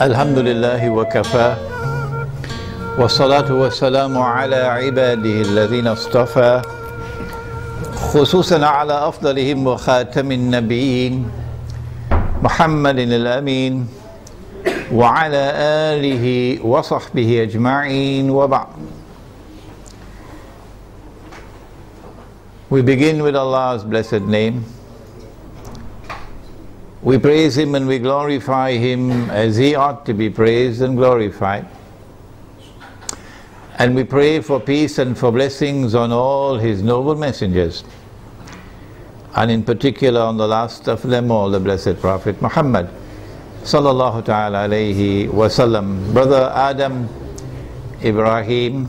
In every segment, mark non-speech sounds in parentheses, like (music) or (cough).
الحمد لله وكفى والصلاة والسلام على عباده الذين اصطفى خصوصا على أفضلهم وخاتم النبيين محمد الأمين وعلى آله وصحبه أجمعين وبعد We begin with Allah's blessed name. We praise Him and we glorify Him as He ought to be praised and glorified. And we pray for peace and for blessings on all His noble messengers, and in particular on the last of them all, the Blessed Prophet Muhammad sallallahu ta'ala alayhi wasallam. Brother Adam Ibrahim,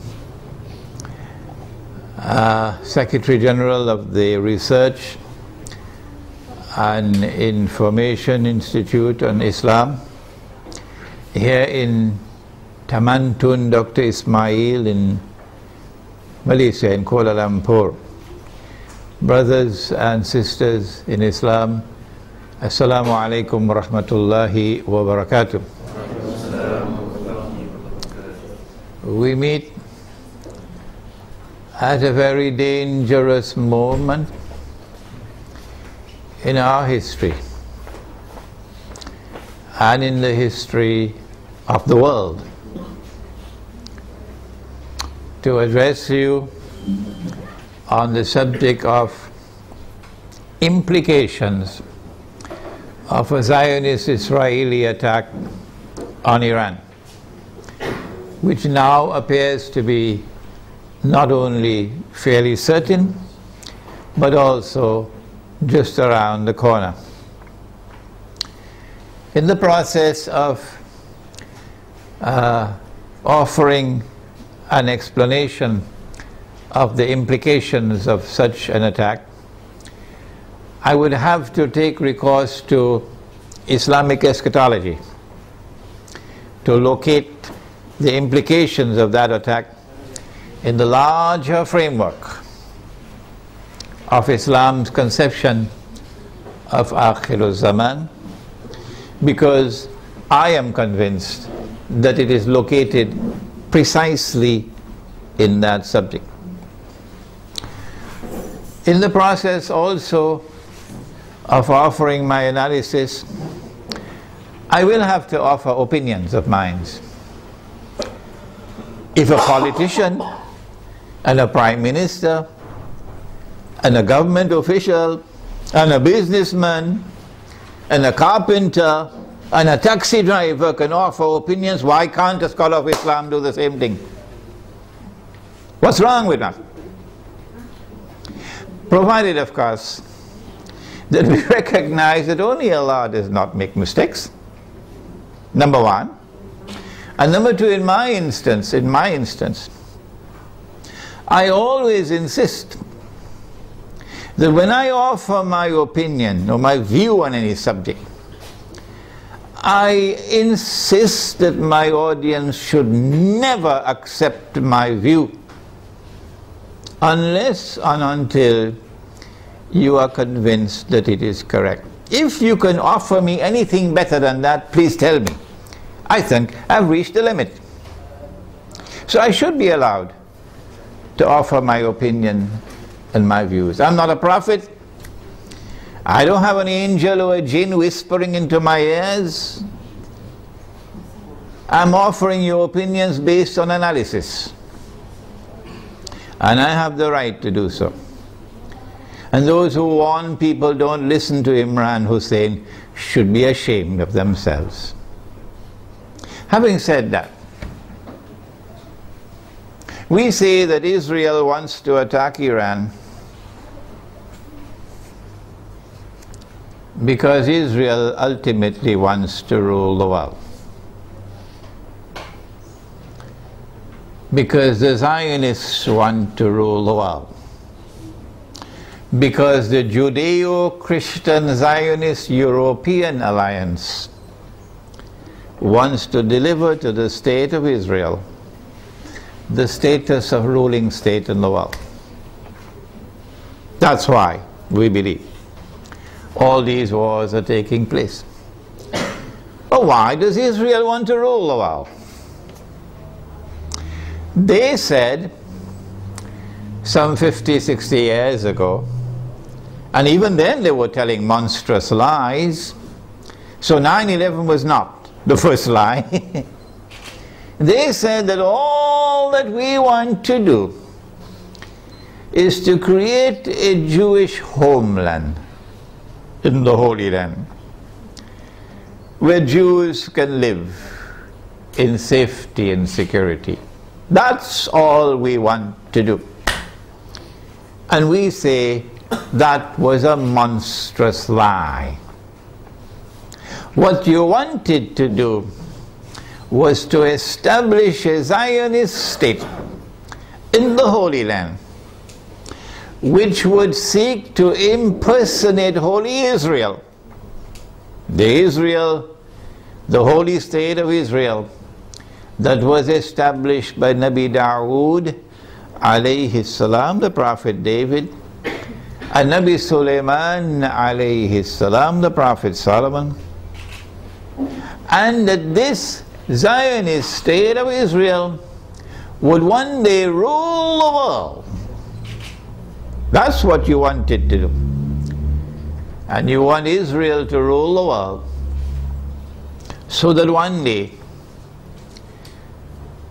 uh, Secretary General of the Research and Information Institute on Islam, here in Taman Tun, Dr. Ismail in Malaysia, in Kuala Lumpur. Brothers and sisters in Islam, Assalamu alaikum wa rahmatullahi wa barakatuh. We meet at a very dangerous moment in our history and in the history of the world. To address you on the subject of implications of a Zionist Israeli attack on Iran, which now appears to be not only fairly certain, but also just around the corner. In the process of uh, offering an explanation of the implications of such an attack, I would have to take recourse to Islamic eschatology to locate the implications of that attack in the larger framework of Islam's conception of Akhirul Zaman because I am convinced that it is located precisely in that subject. In the process also of offering my analysis, I will have to offer opinions of mine. If a politician and a prime minister and a government official and a businessman and a carpenter and a taxi driver can offer opinions, why can't a scholar of Islam do the same thing? What's wrong with that? Provided, of course, that we (laughs) recognize that only Allah does not make mistakes. Number one. And number two, in my instance, in my instance, I always insist that when I offer my opinion or my view on any subject, I insist that my audience should never accept my view unless and until you are convinced that it is correct. If you can offer me anything better than that, please tell me. I think I've reached the limit. So I should be allowed to offer my opinion and my views. I'm not a prophet. I don't have an angel or a jinn whispering into my ears. I'm offering you opinions based on analysis. And I have the right to do so. And those who warn people don't listen to Imran Hosein should be ashamed of themselves. Having said that, we say that Israel wants to attack Iran because Israel ultimately wants to rule the world. Because the Zionists want to rule the world. Because the Judeo-Christian Zionist European Alliance wants to deliver to the state of Israel the status of ruling state in the world. That's why we believe all these wars are taking place. But why does Israel want to rule the world? They said some 50, 60 years ago, and even then they were telling monstrous lies. So 9 11 was not the first lie. (laughs) they said that all that we want to do is to create a Jewish homeland in the Holy Land where Jews can live in safety and security. That's all we want to do. And we say that was a monstrous lie. What you wanted to do was to establish a Zionist state in the Holy Land which would seek to impersonate Holy Israel. The Israel, the holy state of Israel, that was established by Nabi Dawood alayhi salam, the Prophet David, and Nabi Sulaiman alayhi salam, the Prophet Solomon, and that this Zionist state of Israel would one day rule the world. That's what you wanted to do. And you want Israel to rule the world so that one day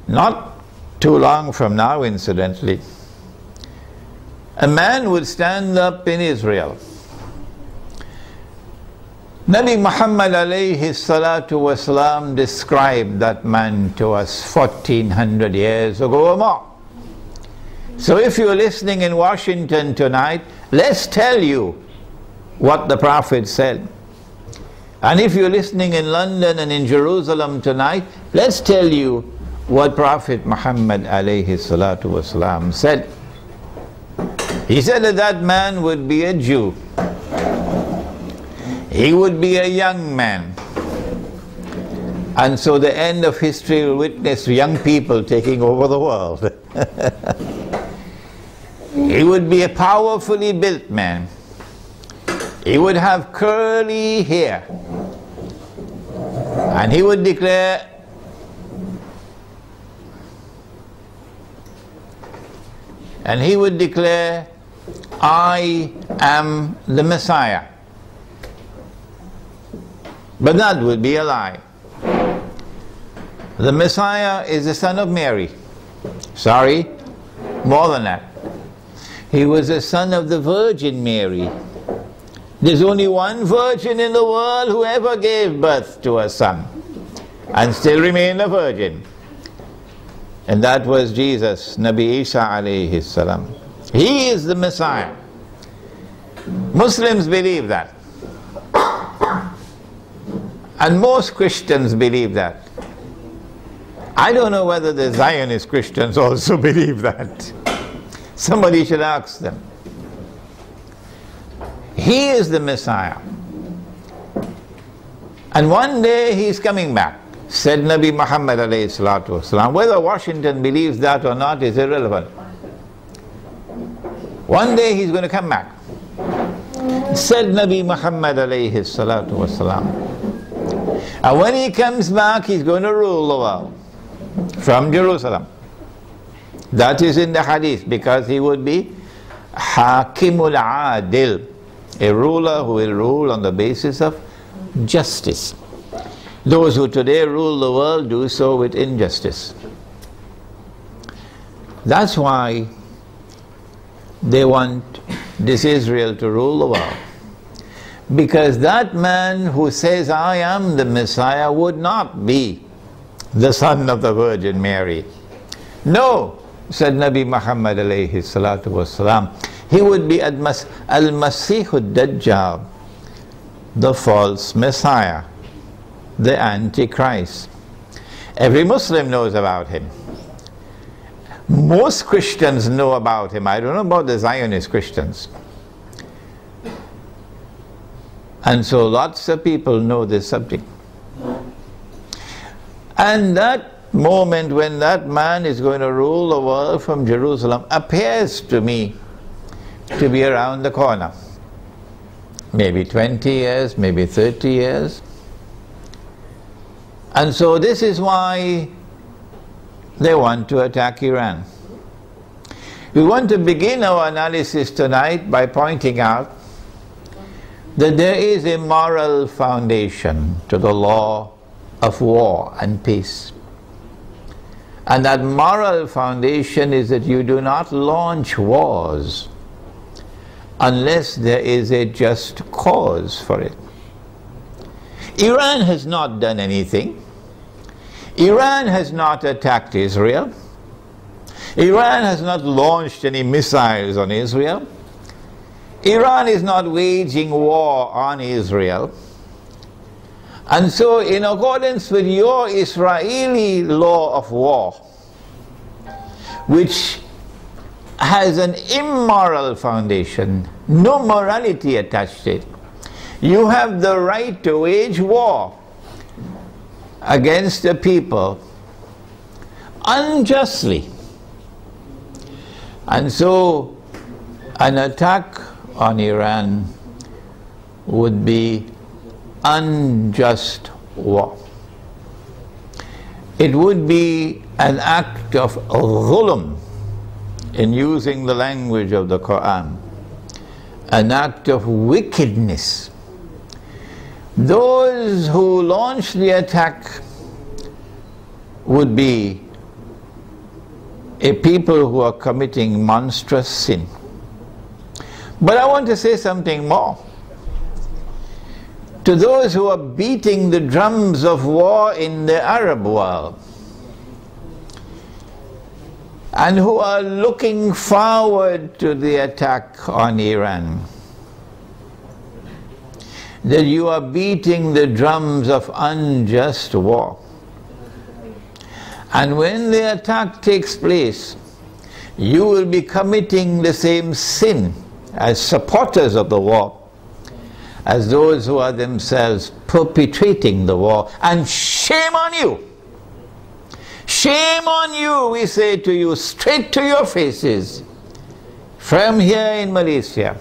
not too long from now, incidentally, a man would stand up in Israel. Nabi Muhammad alayhi salatu wasalam described that man to us 1400 years ago or more. So if you're listening in Washington tonight, let's tell you what the Prophet said. And if you're listening in London and in Jerusalem tonight, let's tell you what Prophet Muhammad alayhi salatu wasalam said. He said that that man would be a Jew. He would be a young man. And so the end of history will witness young people taking over the world. (laughs) he would be a powerfully built man. He would have curly hair. And he would declare, and he would declare, I am the Messiah. But that would be a lie. The Messiah is the son of Mary. Sorry, more than that. He was the son of the Virgin Mary. There's only one virgin in the world who ever gave birth to a son and still remained a virgin. And that was Jesus, Nabi Isa alayhi salam. He is the Messiah. Muslims believe that. And most Christians believe that. I don't know whether the Zionist Christians also (laughs) believe that. Somebody should ask them. He is the Messiah. And one day he's coming back said Nabi Muhammad والسلام, whether Washington believes that or not is irrelevant. One day he's going to come back. Said Nabi Muhammad والسلام, and when he comes back he's going to rule the world from Jerusalem. That is in the hadith because he would be Hakimul Adil, a ruler who will rule on the basis of justice. Those who today rule the world do so with injustice. That's why they want this Israel to rule the world. Because that man who says, I am the Messiah, would not be the son of the Virgin Mary. No, said Nabi Muhammad alayhi salatu wasalam. He would be al-Masih dajjal the false Messiah the Antichrist. Every Muslim knows about him. Most Christians know about him. I don't know about the Zionist Christians. And so lots of people know this subject. And that moment when that man is going to rule the world from Jerusalem appears to me to be around the corner. Maybe 20 years, maybe 30 years. And so this is why they want to attack Iran. We want to begin our analysis tonight by pointing out that there is a moral foundation to the law of war and peace. And that moral foundation is that you do not launch wars unless there is a just cause for it. Iran has not done anything. Iran has not attacked Israel. Iran has not launched any missiles on Israel. Iran is not waging war on Israel. And so, in accordance with your Israeli law of war, which has an immoral foundation, no morality attached to it, you have the right to wage war against the people unjustly. And so, an attack on Iran would be unjust war. It would be an act of dhulm, in using the language of the Quran, an act of wickedness. Those who launch the attack would be a people who are committing monstrous sin. But I want to say something more to those who are beating the drums of war in the Arab world and who are looking forward to the attack on Iran. That you are beating the drums of unjust war. And when the attack takes place, you will be committing the same sin as supporters of the war as those who are themselves perpetrating the war. And shame on you! Shame on you, we say to you, straight to your faces, from here in Malaysia,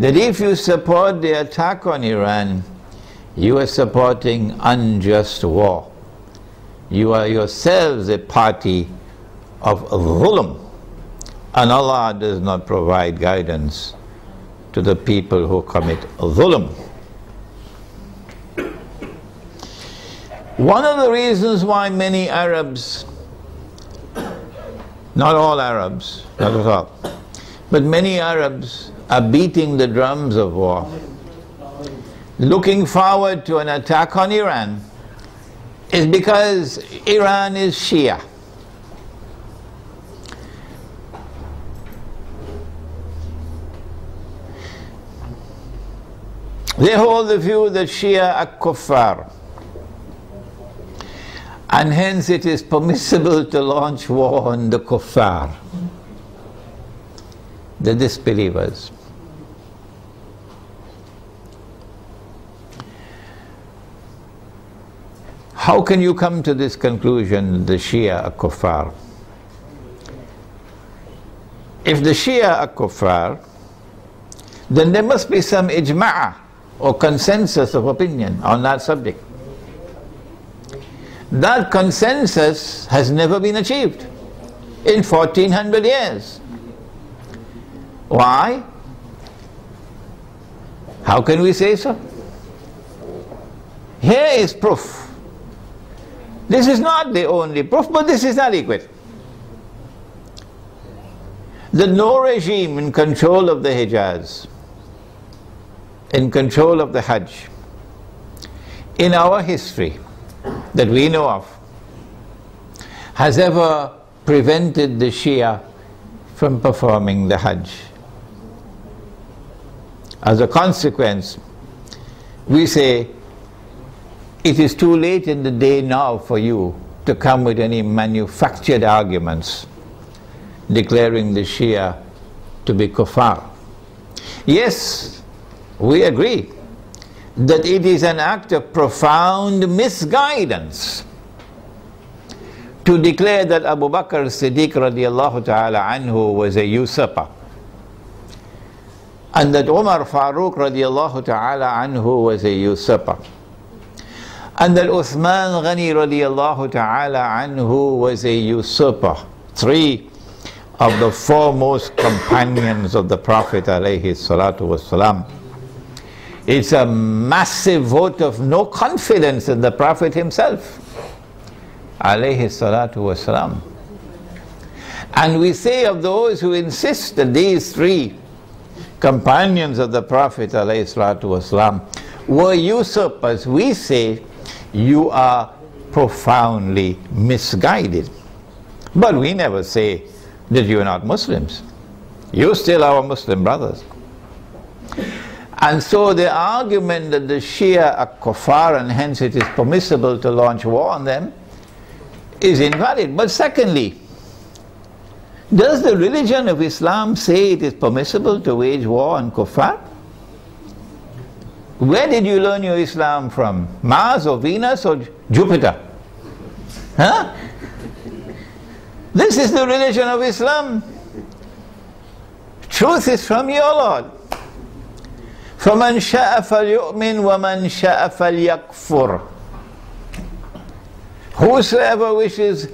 that if you support the attack on Iran, you are supporting unjust war. You are yourselves a party of dhulm, and Allah does not provide guidance to the people who commit dhulm. One of the reasons why many Arabs, not all Arabs, not at all, but many Arabs are beating the drums of war, looking forward to an attack on Iran, is because Iran is Shia. They hold the view that Shia are kuffar. And hence it is permissible to launch war on the kuffar, the disbelievers. How can you come to this conclusion, the Shia are kuffar? If the Shia are kuffar, then there must be some ijma'ah or consensus of opinion on that subject. That consensus has never been achieved in 1400 years. Why? How can we say so? Here is proof. This is not the only proof, but this is adequate. The no regime in control of the Hijaz in control of the Hajj in our history that we know of has ever prevented the Shia from performing the Hajj. As a consequence, we say it is too late in the day now for you to come with any manufactured arguments declaring the Shia to be kuffar. Yes, we agree that it is an act of profound misguidance to declare that Abu Bakr Siddiq radiallahu ta'ala anhu was a usurper and that Umar Farooq radiallahu ta'ala anhu was a usurper and that Uthman Ghani radiallahu ta'ala anhu was a usurper. Three of the foremost companions of the Prophet alayhi salatu wasalam. It's a massive vote of no confidence in the Prophet himself alayhi salatu wasalam. And we say of those who insist that these three companions of the Prophet wasalam were usurpers, we say you are profoundly misguided. But we never say that you are not Muslims. You still are Muslim brothers. And so the argument that the Shia are kuffar and hence it is permissible to launch war on them is invalid. But secondly, does the religion of Islam say it is permissible to wage war on kuffar? Where did you learn your Islam from? Mars or Venus or Jupiter? Huh? This is the religion of Islam. Truth is from your Lord. فَمَنْ شَاءَ فَلْيُؤْمِنْ وَمَنْ شَاءَ فَلْيَكْفُرْ Whosoever wishes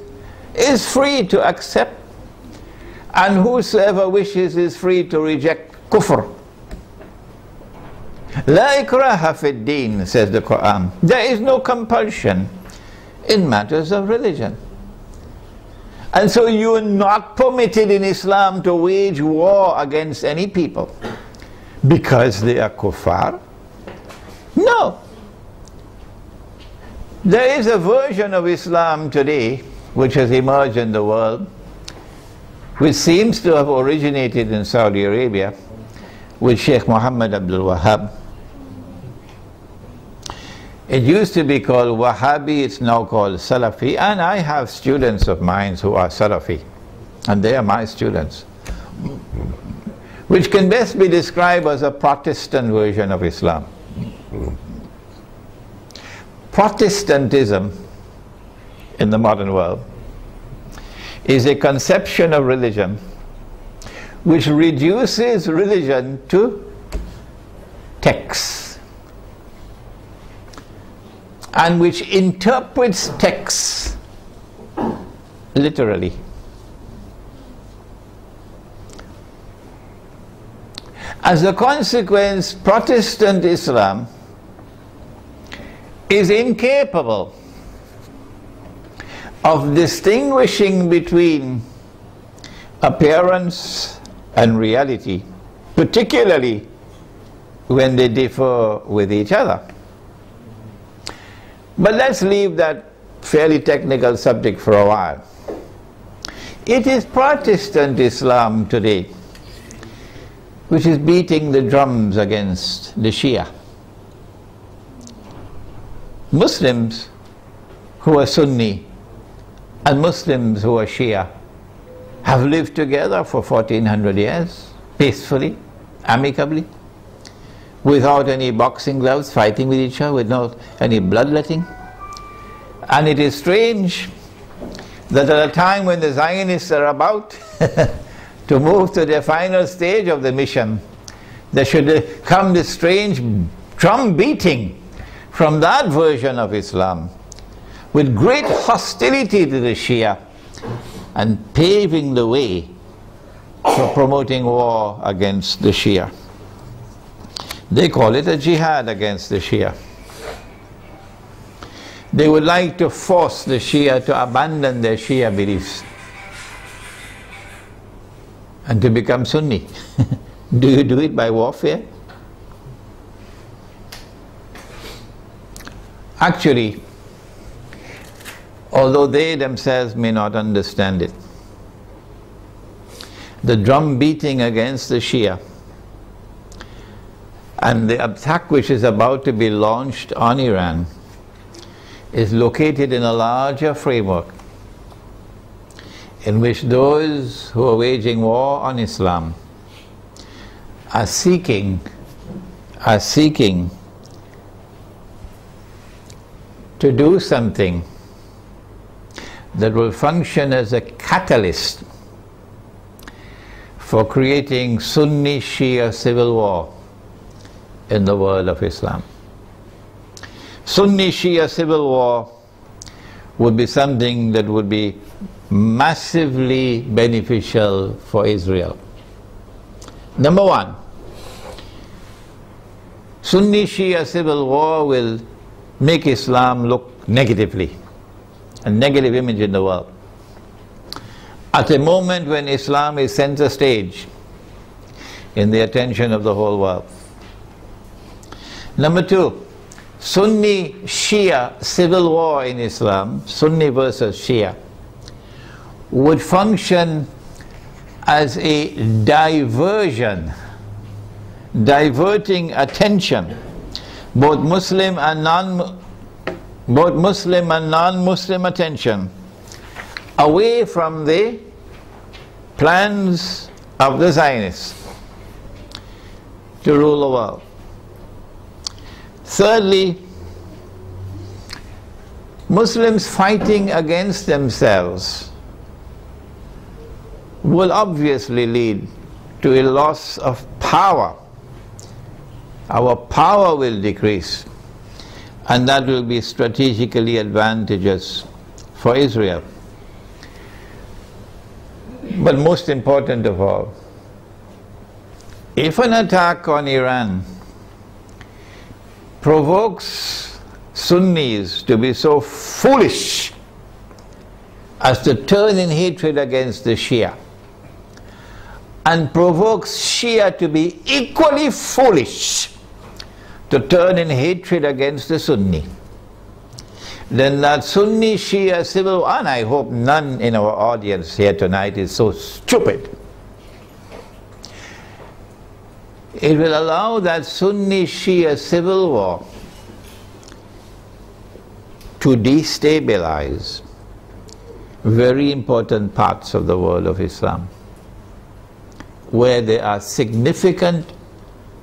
is free to accept and whosoever wishes is free to reject kufr. La ikraha fid din, says the Quran. There is no compulsion in matters of religion. And so you are not permitted in Islam to wage war against any people because they are kuffar. No. There is a version of Islam today which has emerged in the world which seems to have originated in Saudi Arabia with Sheikh Muhammad Abdul Wahab. It used to be called Wahhabi, it's now called Salafi, and I have students of mine who are Salafi, and they are my students, which can best be described as a Protestant version of Islam. Protestantism in the modern world is a conception of religion which reduces religion to texts and which interprets texts literally. As a consequence, Protestant Islam is incapable of distinguishing between appearance and reality, particularly when they differ with each other. But let's leave that fairly technical subject for a while. It is Protestant Islam today which is beating the drums against the Shia. Muslims who are Sunni and Muslims who are Shia have lived together for 1400 years, peacefully, amicably without any boxing gloves, fighting with each other, without any bloodletting. And it is strange that at a time when the Zionists are about (laughs) to move to their final stage of the mission, there should come this strange drum beating from that version of Islam with great hostility to the Shia and paving the way for promoting war against the Shia. They call it a jihad against the Shia. They would like to force the Shia to abandon their Shia beliefs and to become Sunni. (laughs) do you do it by warfare? Actually, although they themselves may not understand it, the drum beating against the Shia and the attack which is about to be launched on Iran is located in a larger framework in which those who are waging war on Islam are seeking are seeking to do something that will function as a catalyst for creating Sunni Shia civil war in the world of Islam. Sunni Shia civil war would be something that would be massively beneficial for Israel. Number one, Sunni Shia civil war will make Islam look negatively, a negative image in the world. At a moment when Islam is center stage in the attention of the whole world. Number two, Sunni Shia civil war in Islam, Sunni versus Shia, would function as a diversion, diverting attention, both Muslim and non both Muslim and non-Muslim attention away from the plans of the Zionists to rule the world. Thirdly, Muslims fighting against themselves will obviously lead to a loss of power. Our power will decrease, and that will be strategically advantageous for Israel. But most important of all, if an attack on Iran provokes Sunnis to be so foolish as to turn in hatred against the Shia and provokes Shia to be equally foolish to turn in hatred against the Sunni, then that Sunni Shia civil war, and I hope none in our audience here tonight is so stupid. It will allow that Sunni Shia civil war to destabilize very important parts of the world of Islam where there are significant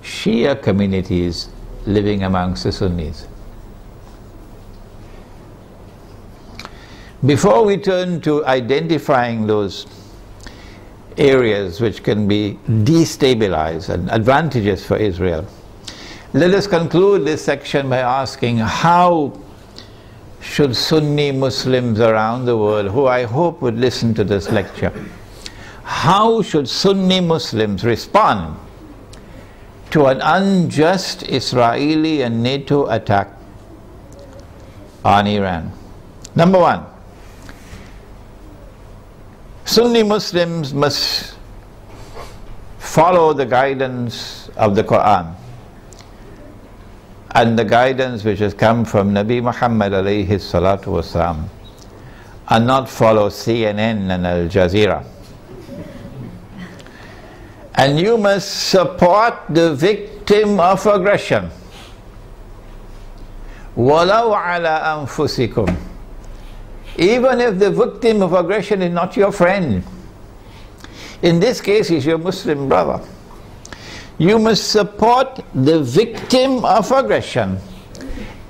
Shia communities living amongst the Sunnis. Before we turn to identifying those areas which can be destabilized and advantages for Israel. Let us conclude this section by asking how should Sunni Muslims around the world, who I hope would listen to this lecture, how should Sunni Muslims respond to an unjust Israeli and NATO attack on Iran? Number one, Sunni Muslims must follow the guidance of the Quran and the guidance which has come from Nabi Muhammad alayhi salatu wasalam and not follow CNN and Al Jazeera and you must support the victim of aggression. Ala anfusikum. Even if the victim of aggression is not your friend, in this case is your Muslim brother. You must support the victim of aggression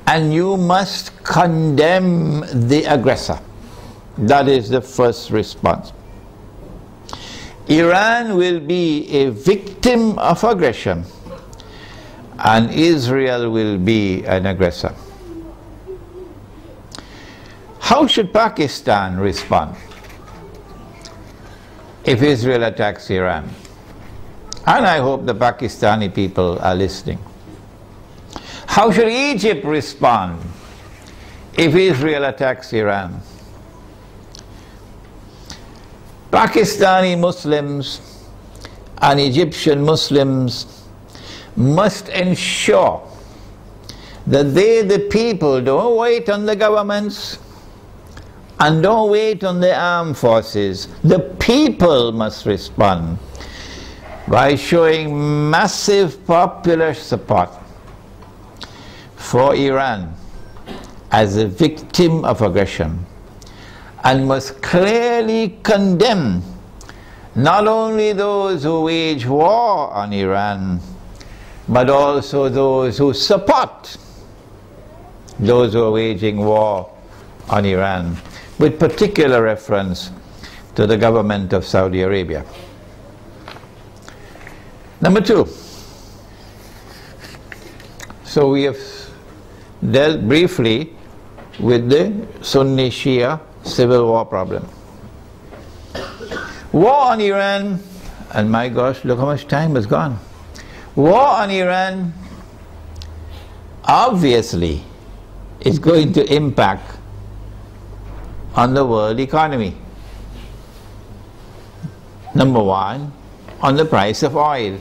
and you must condemn the aggressor. That is the first response. Iran will be a victim of aggression and Israel will be an aggressor. How should Pakistan respond if Israel attacks Iran? And I hope the Pakistani people are listening. How should Egypt respond if Israel attacks Iran? Pakistani Muslims and Egyptian Muslims must ensure that they, the people, don't wait on the governments, and don't wait on the armed forces. The people must respond by showing massive popular support for Iran as a victim of aggression and must clearly condemn not only those who wage war on Iran, but also those who support those who are waging war on Iran with particular reference to the government of Saudi Arabia. Number two, so we have dealt briefly with the Sunni Shia civil war problem. War on Iran, and my gosh, look how much time has gone. War on Iran obviously is going to impact on the world economy. Number one, on the price of oil.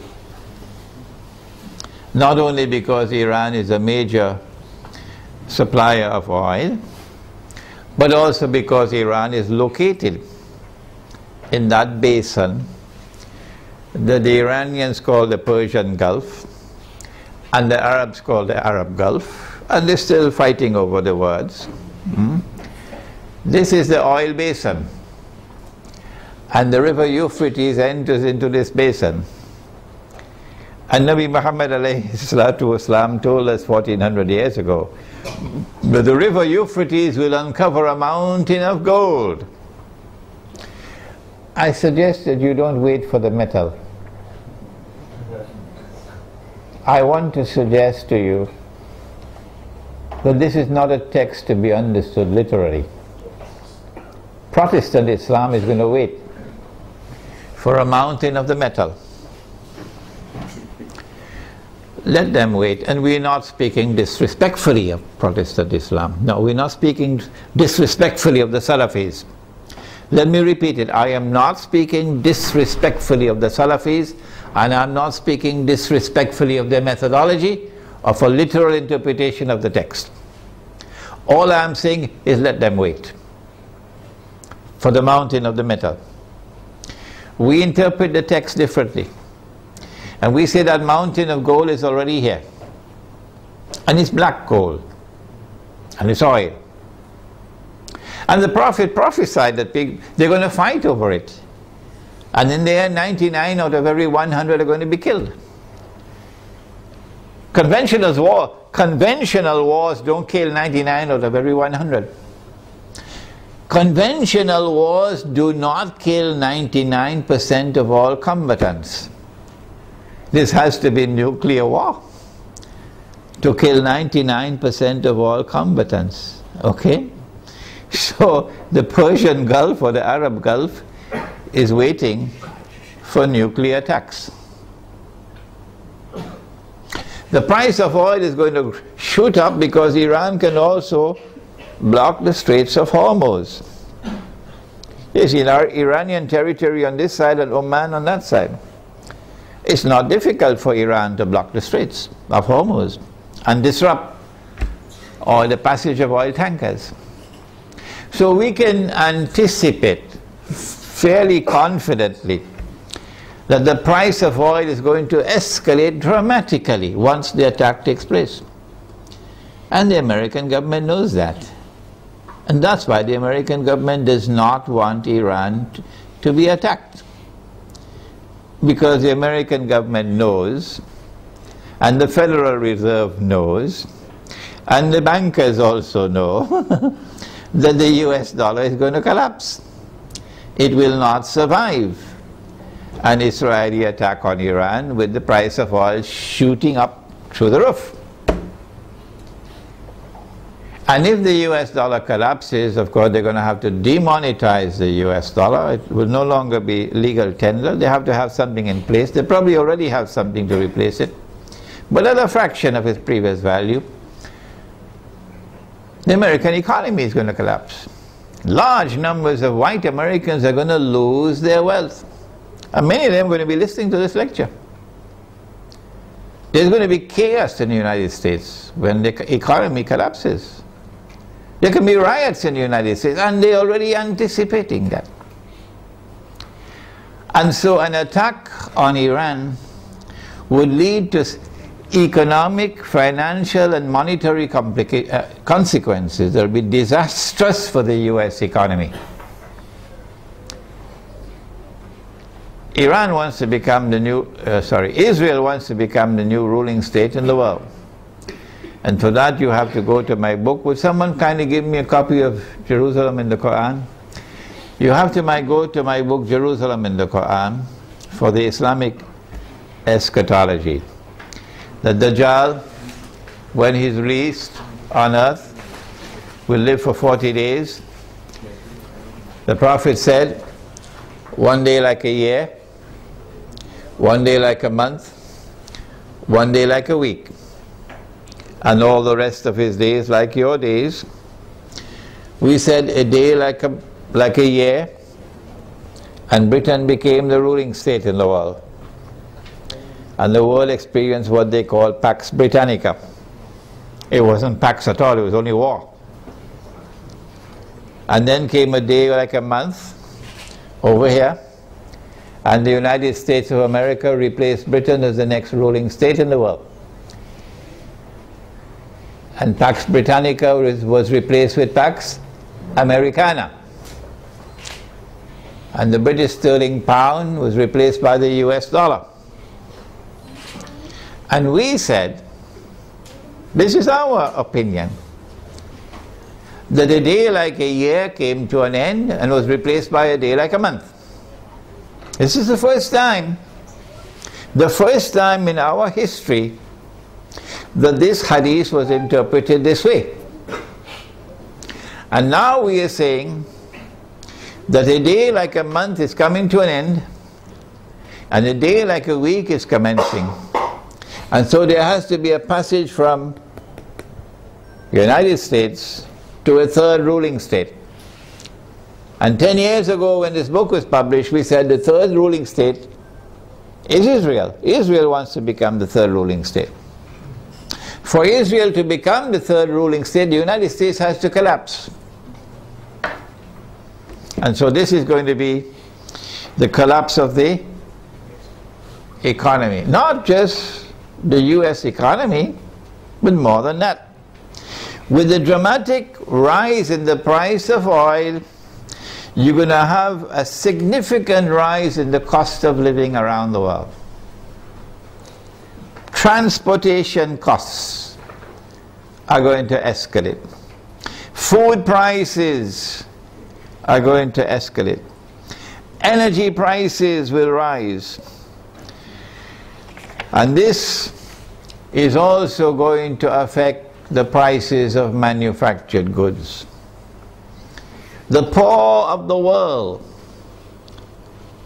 Not only because Iran is a major supplier of oil, but also because Iran is located in that basin that the Iranians call the Persian Gulf and the Arabs call the Arab Gulf, and they're still fighting over the words. Mm? This is the oil basin, and the river Euphrates enters into this basin. And Nabi Muhammad والسلام, told us 1400 years ago that the river Euphrates will uncover a mountain of gold. I suggest that you don't wait for the metal. I want to suggest to you that this is not a text to be understood literally. Protestant Islam is going to wait for a mountain of the metal. Let them wait. And we're not speaking disrespectfully of Protestant Islam. No, we're not speaking disrespectfully of the Salafis. Let me repeat it. I am not speaking disrespectfully of the Salafis and I'm not speaking disrespectfully of their methodology of a literal interpretation of the text. All I'm saying is let them wait for the mountain of the metal. We interpret the text differently. And we say that mountain of gold is already here. And it's black gold. And it's oil. And the Prophet prophesied that they're going to fight over it. And in there, 99 out of every 100 are going to be killed. Conventional war, conventional wars don't kill 99 out of every 100. Conventional wars do not kill 99% of all combatants. This has to be nuclear war to kill 99% of all combatants. Okay? (laughs) So the Persian Gulf or the Arab Gulf is waiting for nuclear attacks. The price of oil is going to shoot up because Iran can also block the Straits of Hormuz. Yes, in our Iranian territory on this side and Oman on that side. It's not difficult for Iran to block the Straits of Hormuz and disrupt all the passage of oil tankers. So we can anticipate fairly confidently that the price of oil is going to escalate dramatically once the attack takes place. And the American government knows that. And that's why the American government does not want Iran to be attacked. Because the American government knows, and the Federal Reserve knows, and the bankers also know (laughs) that the US dollar is going to collapse it will not survive an Israeli attack on Iran with the price of oil shooting up through the roof. And if the US dollar collapses, of course, they're going to have to demonetize the US dollar. It will no longer be legal tender. They have to have something in place. They probably already have something to replace it. But at a fraction of its previous value, the American economy is going to collapse large numbers of white Americans are going to lose their wealth. And many of them are going to be listening to this lecture. There's going to be chaos in the United States when the economy collapses. There can be riots in the United States, and they're already anticipating that. And so an attack on Iran would lead to economic, financial and monetary uh, consequences that will be disastrous for the US economy. Iran wants to become the new, uh, sorry, Israel wants to become the new ruling state in the world. And for that you have to go to my book. Would someone kindly give me a copy of Jerusalem in the Quran? You have to my, go to my book Jerusalem in the Quran for the Islamic eschatology. The Dajjal, when he's released on earth will live for 40 days. The Prophet said, one day like a year, one day like a month, one day like a week, and all the rest of his days like your days. We said a day like a, like a year, and Britain became the ruling state in the world. And the world experienced what they call Pax Britannica. It wasn't Pax at all, it was only war. And then came a day like a month over here, and the United States of America replaced Britain as the next ruling state in the world. And Pax Britannica was replaced with Pax Americana. And the British sterling pound was replaced by the US dollar. And we said, this is our opinion, that a day like a year came to an end and was replaced by a day like a month. This is the first time, the first time in our history that this hadith was interpreted this way. And now we are saying that a day like a month is coming to an end and a day like a week is commencing. And so there has to be a passage from the United States to a third ruling state. And 10 years ago when this book was published, we said the third ruling state is Israel. Israel wants to become the third ruling state. For Israel to become the third ruling state, the United States has to collapse. And so this is going to be the collapse of the economy. Not just the US economy, but more than that. With the dramatic rise in the price of oil, you're going to have a significant rise in the cost of living around the world. Transportation costs are going to escalate. Food prices are going to escalate. Energy prices will rise. And this is also going to affect the prices of manufactured goods. The poor of the world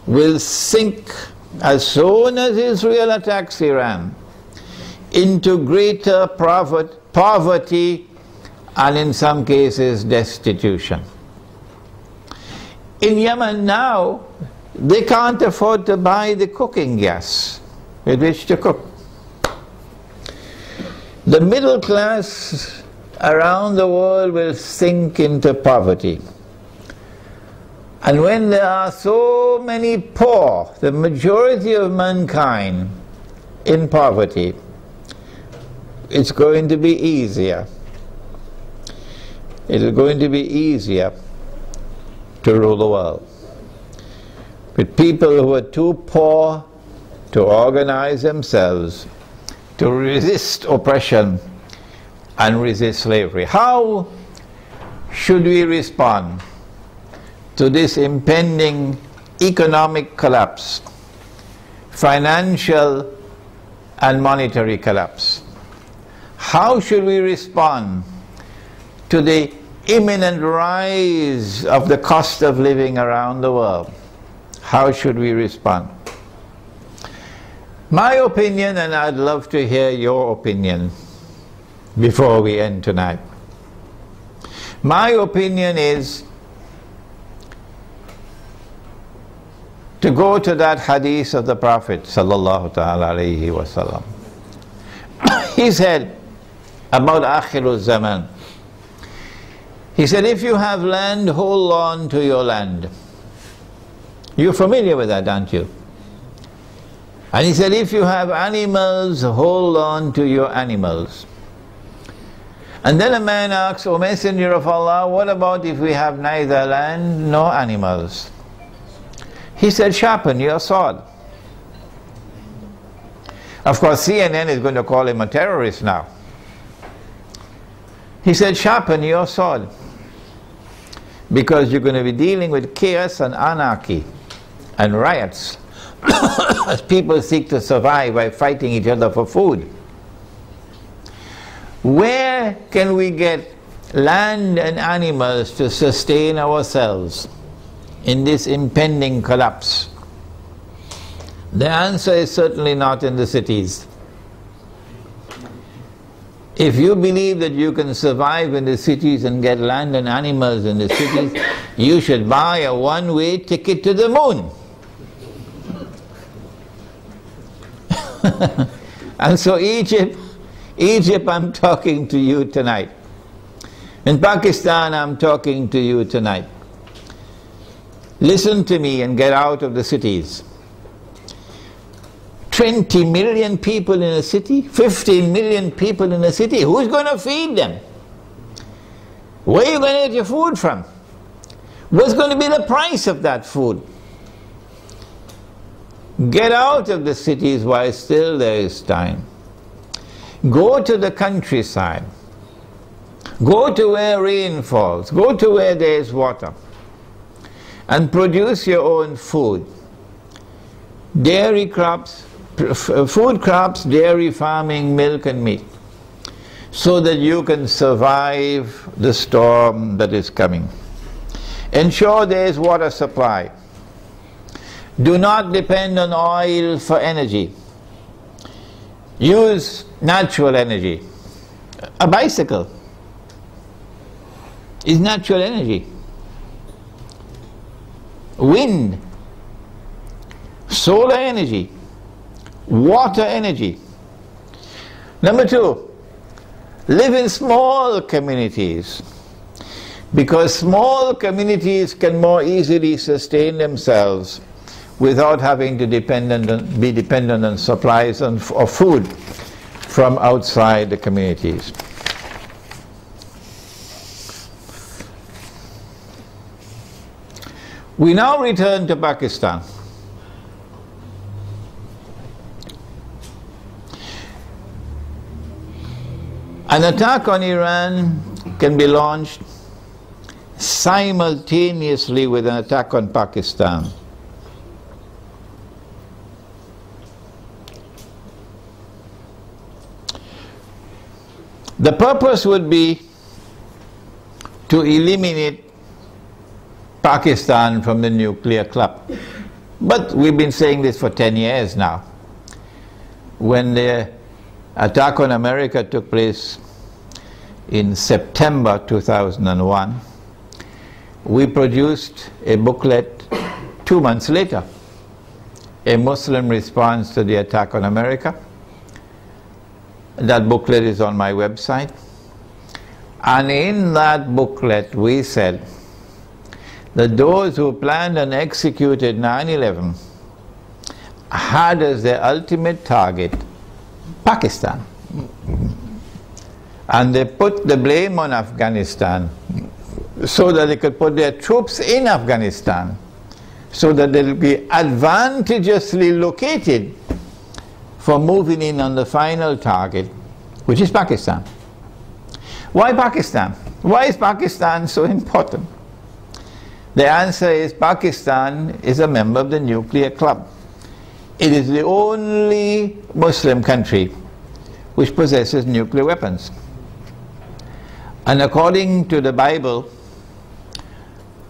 will sink as soon as Israel attacks Iran into greater poverty and in some cases destitution. In Yemen now, they can't afford to buy the cooking gas with which to cook. The middle class around the world will sink into poverty. And when there are so many poor, the majority of mankind in poverty, it's going to be easier. It's going to be easier to rule the world. With people who are too poor to organize themselves, to resist oppression and resist slavery. How should we respond to this impending economic collapse, financial and monetary collapse? How should we respond to the imminent rise of the cost of living around the world. How should we respond? My opinion, and I'd love to hear your opinion before we end tonight. My opinion is to go to that hadith of the Prophet sallallahu alaihi wasallam. (coughs) he said about Akhirul Zaman, he said, if you have land, hold on to your land. You're familiar with that, aren't you? And he said, if you have animals, hold on to your animals. And then a man asks, O Messenger of Allah, what about if we have neither land nor animals? He said, sharpen your sword. Of course, CNN is going to call him a terrorist now. He said, sharpen your sword because you're going to be dealing with chaos and anarchy and riots (coughs) as people seek to survive by fighting each other for food. Where can we get land and animals to sustain ourselves in this impending collapse? The answer is certainly not in the cities. If you believe that you can survive in the cities and get land and animals in the cities, (laughs) you should buy a one-way ticket to the moon. (laughs) and so Egypt, Egypt, I'm talking to you tonight. In Pakistan, I'm talking to you tonight. Listen to me and get out of the cities. 20 million people in a city, 15 million people in a city, who's going to feed them? Where are you going to get your food from? What's going to be the price of that food? Get out of the cities while still there is time. Go to the countryside. Go to where rain falls. Go to where there is water. And produce your own food. Dairy crops, Uh, food crops, dairy farming, milk and meat, so that you can survive the storm that is coming. Ensure there is water supply. Do not depend on oil for energy. Use natural energy. A bicycle is natural energy. Wind, solar energy, water energy. Number two, live in small communities because small communities can more easily sustain themselves without having to dependent on, be dependent on supplies of food from outside the communities. We now return to Pakistan. An attack on Iran can be launched simultaneously with an attack on Pakistan. The purpose would be to eliminate Pakistan from the nuclear club. But we've been saying this for 10 years now. When the attack on America took place in September 2001, we produced a booklet two months later, a Muslim response to the attack on America. That booklet is on my website. And in that booklet we said that those who planned and executed 9-11 had as their ultimate target Pakistan. And they put the blame on Afghanistan so that they could put their troops in Afghanistan so that they'll be advantageously located for moving in on the final target, which is Pakistan. Why Pakistan? Why is Pakistan so important? The answer is Pakistan is a member of the nuclear club. It is the only Muslim country which possesses nuclear weapons. And according to the Bible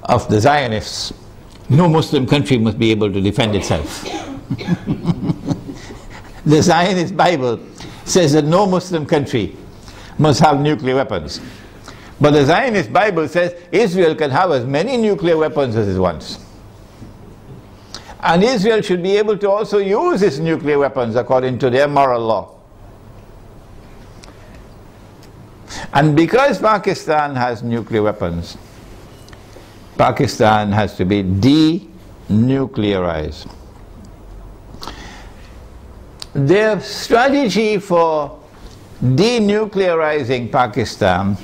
of the Zionists, no Muslim country must be able to defend itself. (laughs) the Zionist Bible says that no Muslim country must have nuclear weapons. But the Zionist Bible says Israel can have as many nuclear weapons as it wants. And Israel should be able to also use its nuclear weapons according to their moral law. And because Pakistan has nuclear weapons, Pakistan has to be denuclearized. Their strategy for denuclearizing Pakistan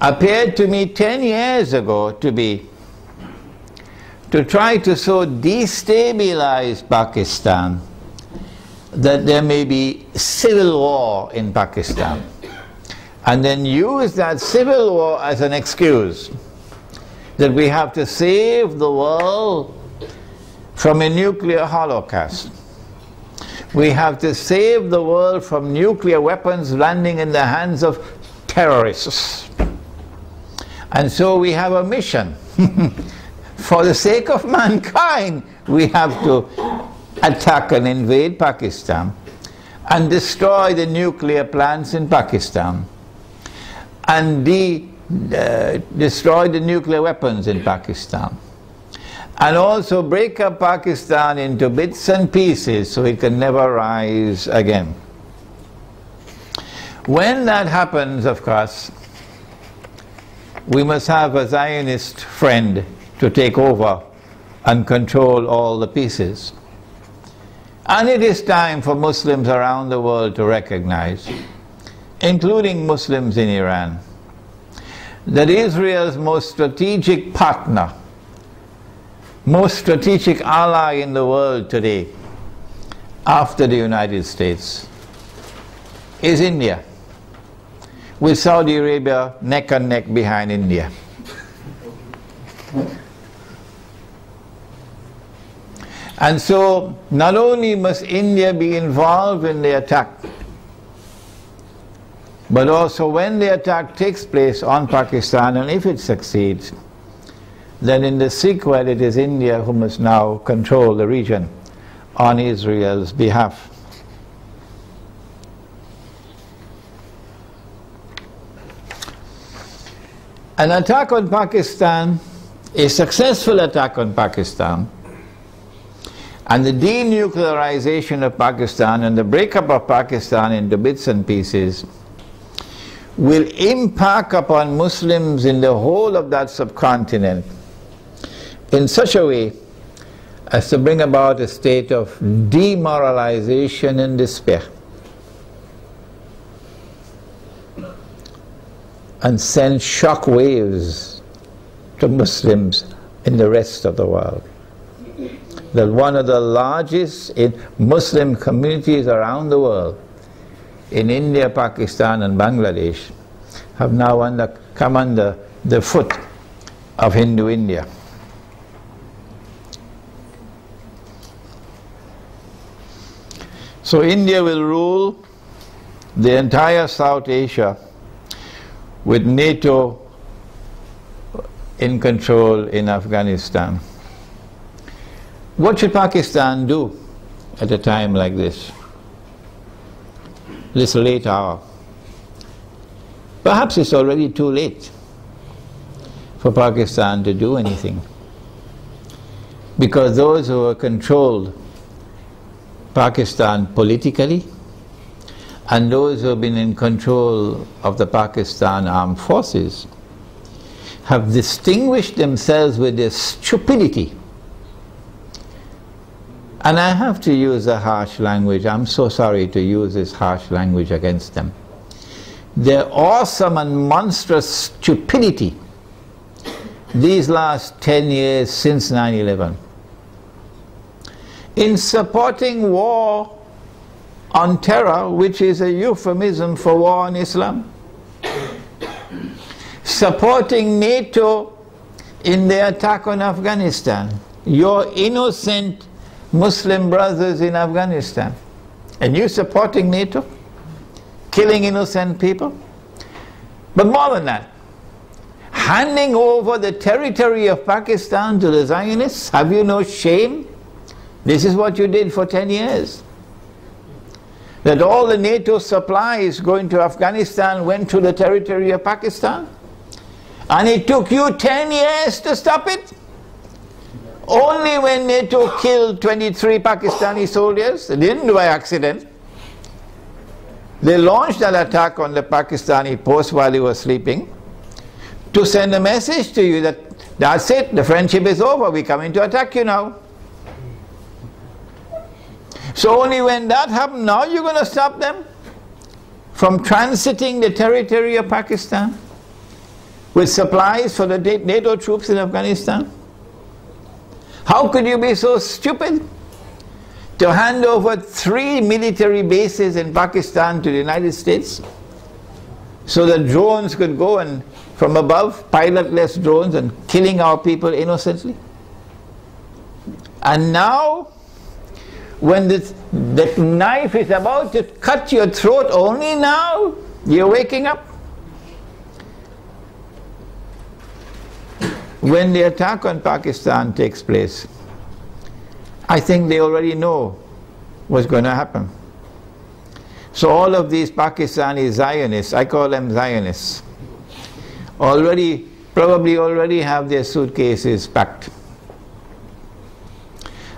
appeared to me 10 years ago to be to try to so destabilize Pakistan that there may be civil war in Pakistan and then use that civil war as an excuse that we have to save the world from a nuclear holocaust. We have to save the world from nuclear weapons landing in the hands of terrorists. And so we have a mission. (laughs) For the sake of mankind, we have to attack and invade Pakistan and destroy the nuclear plants in Pakistan and de uh, destroy the nuclear weapons in Pakistan and also break up Pakistan into bits and pieces so it can never rise again. When that happens, of course, we must have a Zionist friend to take over and control all the pieces. And it is time for Muslims around the world to recognize, including Muslims in Iran, that Israel's most strategic partner, most strategic ally in the world today, after the United States, is India with Saudi Arabia neck and neck behind India. And so, not only must India be involved in the attack, but also when the attack takes place on Pakistan, and if it succeeds, then in the sequel it is India who must now control the region on Israel's behalf. An attack on Pakistan, a successful attack on Pakistan, and the denuclearization of Pakistan and the breakup of Pakistan into bits and pieces will impact upon Muslims in the whole of that subcontinent in such a way as to bring about a state of demoralization and despair. and send shock waves to Muslims in the rest of the world. That one of the largest Muslim communities around the world, in India, Pakistan, and Bangladesh, have now under, come under the foot of Hindu India. So India will rule the entire South Asia with NATO in control in Afghanistan. What should Pakistan do at a time like this? This late hour. Perhaps it's already too late for Pakistan to do anything. Because those who have controlled Pakistan politically and those who have been in control of the Pakistan armed forces have distinguished themselves with their stupidity. And I have to use a harsh language. I'm so sorry to use this harsh language against them. Their awesome and monstrous stupidity these last 10 years since 9 11 in supporting war on terror, which is a euphemism for war on Islam. Supporting NATO in the attack on Afghanistan. Your innocent Muslim brothers in Afghanistan. And you supporting NATO? Killing innocent people? But more than that, handing over the territory of Pakistan to the Zionists? Have you no shame? This is what you did for 10 years that all the NATO supplies going to Afghanistan went to the territory of Pakistan? And it took you 10 years to stop it? Only when NATO killed 23 Pakistani soldiers, they didn't do by accident. They launched an attack on the Pakistani post while he was sleeping to send a message to you that that's it, the friendship is over, we're coming to attack you now. So only when that happened, now you're going to stop them from transiting the territory of Pakistan with supplies for the NATO troops in Afghanistan? How could you be so stupid to hand over three military bases in Pakistan to the United States so that drones could go and from above, pilotless drones and killing our people innocently? And now when the, the knife is about to cut your throat, only now you're waking up. When the attack on Pakistan takes place, I think they already know what's going to happen. So all of these Pakistani Zionists, I call them Zionists, already, probably already have their suitcases packed.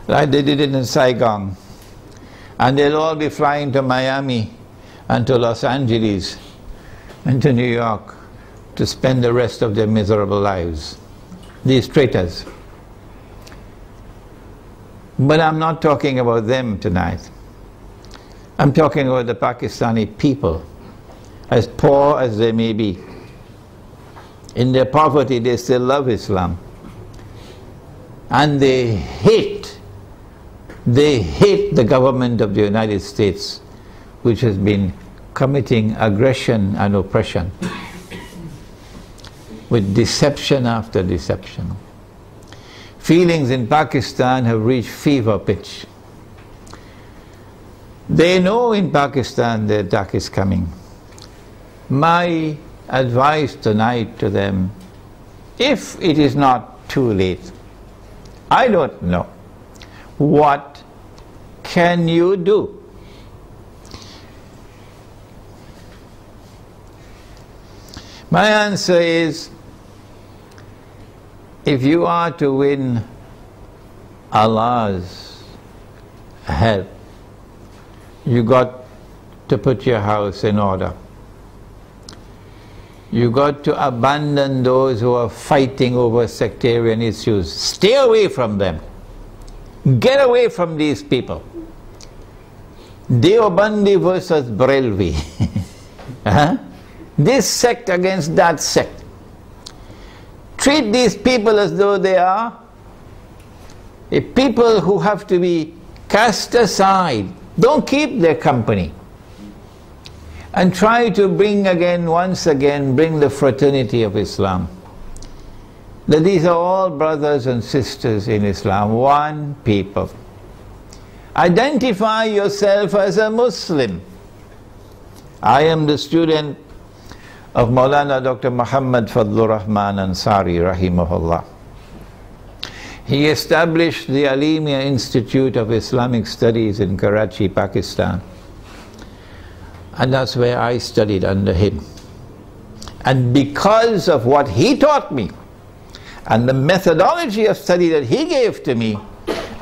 Like they did it in Saigon. And they'll all be flying to Miami and to Los Angeles and to New York to spend the rest of their miserable lives. These traitors. But I'm not talking about them tonight. I'm talking about the Pakistani people, as poor as they may be. In their poverty, they still love Islam. And they hate, they hate the government of the United States, which has been committing aggression and oppression with deception after deception. Feelings in Pakistan have reached fever pitch. They know in Pakistan the attack is coming. My advice tonight to them, if it is not too late, I don't know, what can you do? My answer is if you are to win Allah's help, you got to put your house in order. You got to abandon those who are fighting over sectarian issues. Stay away from them. Get away from these people. Deobandi versus Barelvi. (laughs) huh? This sect against that sect. Treat these people as though they are a people who have to be cast aside. Don't keep their company. And try to bring again, once again, bring the fraternity of Islam. That these are all brothers and sisters in Islam, one people. Identify yourself as a Muslim. I am the student of Maulana Dr. Muhammad Fadlur Rahman Ansari, rahimahullah. He established the Alimia Institute of Islamic Studies in Karachi, Pakistan. And that's where I studied under him. And because of what he taught me, and the methodology of study that he gave to me,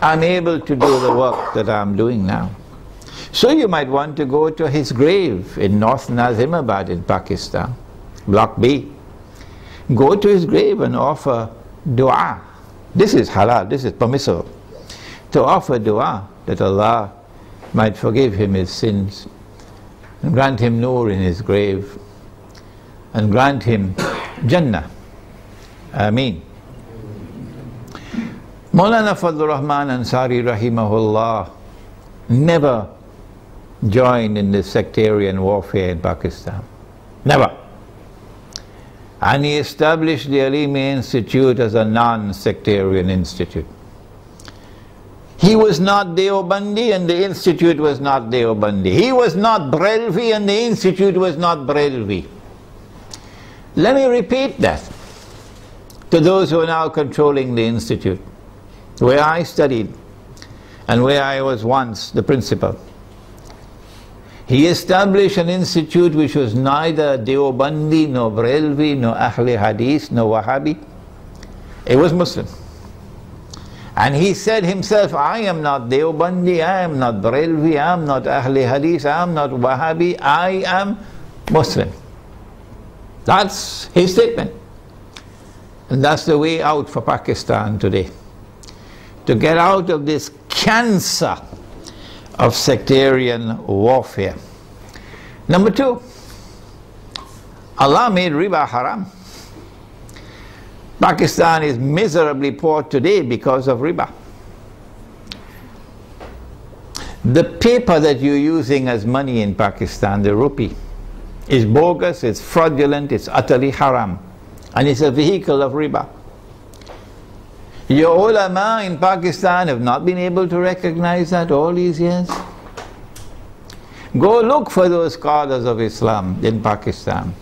I'm able to do the work that I'm doing now. So you might want to go to his grave in North Nazimabad in Pakistan. Block B. Go to his grave and offer dua. This is halal, this is permissible. To offer dua that Allah might forgive him his sins and grant him nur in his grave and grant him (coughs) Jannah. Ameen. Maulana Fadlur Rahman Ansari rahimahullah never joined in this sectarian warfare in Pakistan. Never and he established the Alimi Institute as a non-sectarian institute. He was not Deobandi and the institute was not Deobandi. He was not Barelvi and the institute was not Barelvi. Let me repeat that to those who are now controlling the institute, where I studied and where I was once the principal. He established an institute which was neither Deobandi, nor Barelvi, nor Ahli Hadith, nor Wahhabi. It was Muslim. And he said himself, I am not Deobandi, I am not Barelvi, I am not Ahli Hadith, I am not Wahhabi, I am Muslim. That's his statement. And that's the way out for Pakistan today. To get out of this cancer of sectarian warfare. Number two, Allah made riba haram. Pakistan is miserably poor today because of riba. The paper that you're using as money in Pakistan, the rupee, is bogus, it's fraudulent, it's utterly haram, and it's a vehicle of riba. Your ulama in Pakistan have not been able to recognize that all these years. Go look for those scholars of Islam in Pakistan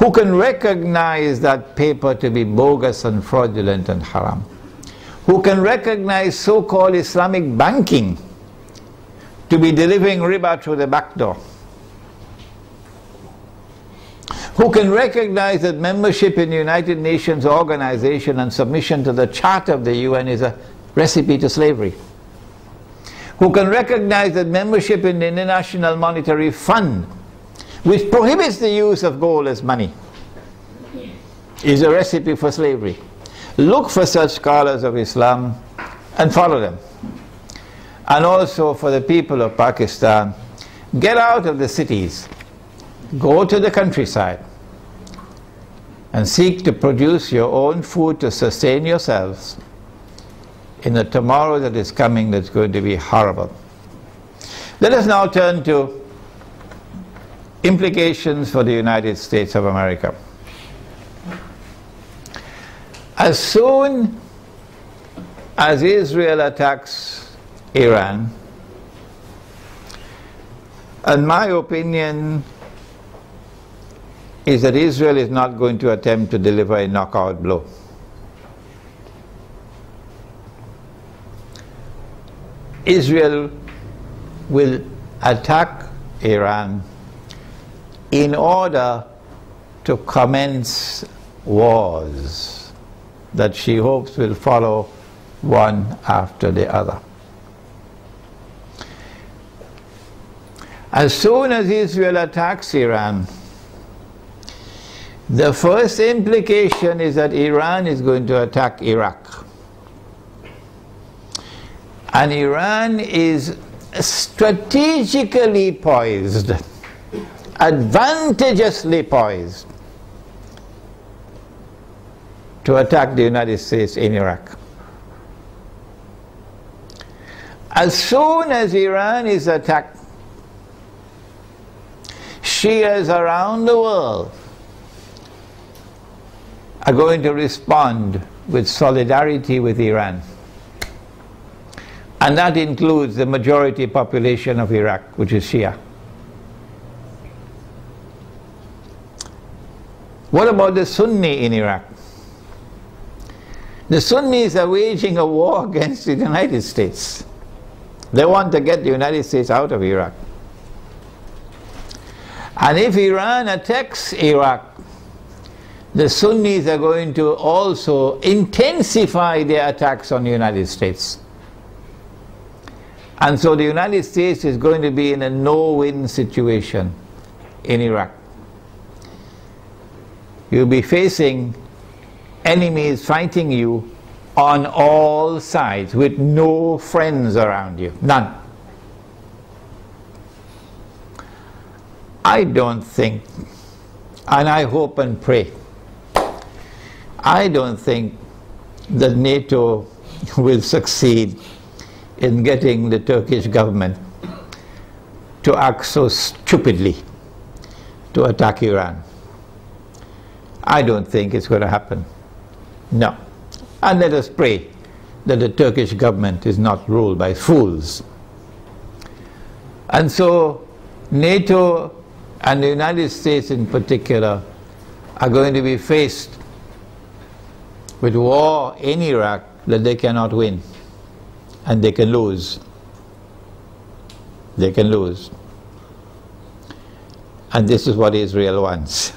who can recognize that paper to be bogus and fraudulent and haram, who can recognize so-called Islamic banking to be delivering riba through the back door, who can recognize that membership in the United Nations organization and submission to the Charter of the UN is a recipe to slavery, who can recognize that membership in the International Monetary Fund, which prohibits the use of gold as money, is a recipe for slavery. Look for such scholars of Islam and follow them. And also for the people of Pakistan, get out of the cities, go to the countryside, and seek to produce your own food to sustain yourselves in the tomorrow that is coming that's going to be horrible. Let us now turn to implications for the United States of America. As soon as Israel attacks Iran, and my opinion is that Israel is not going to attempt to deliver a knockout blow. Israel will attack Iran in order to commence wars that she hopes will follow one after the other. As soon as Israel attacks Iran, the first implication is that Iran is going to attack Iraq. And Iran is strategically poised, advantageously poised to attack the United States in Iraq. As soon as Iran is attacked, Shias around the world are going to respond with solidarity with Iran. And that includes the majority population of Iraq, which is Shia. What about the Sunni in Iraq? The Sunnis are waging a war (laughs) against the United States. They want to get the United States out of Iraq. And if Iran attacks Iraq, the Sunnis are going to also intensify their attacks on the United States. And so the United States is going to be in a no-win situation in Iraq. You'll be facing enemies fighting you on all sides with no friends around you. None. I don't think, and I hope and pray, I don't think that NATO will succeed in getting the Turkish government to act so stupidly to attack Iran. I don't think it's going to happen. No. And let us pray that the Turkish government is not ruled by fools. And so NATO and the United States in particular are going to be faced with war in Iraq that they cannot win and they can lose. They can lose. And this is what Israel wants.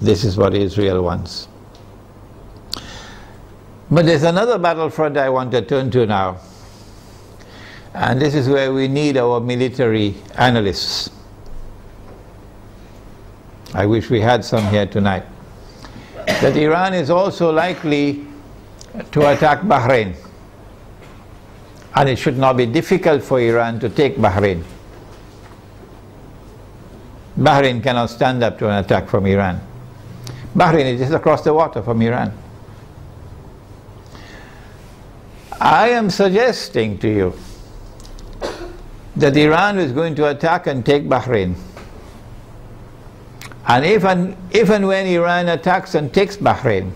This is what Israel wants. But there's another battlefront I want to turn to now. And this is where we need our military analysts. I wish we had some here tonight that Iran is also likely to attack Bahrain. And it should not be difficult for Iran to take Bahrain. Bahrain cannot stand up to an attack from Iran. Bahrain is just across the water from Iran. I am suggesting to you that Iran is going to attack and take Bahrain. And if and, if and when Iran attacks and takes Bahrain,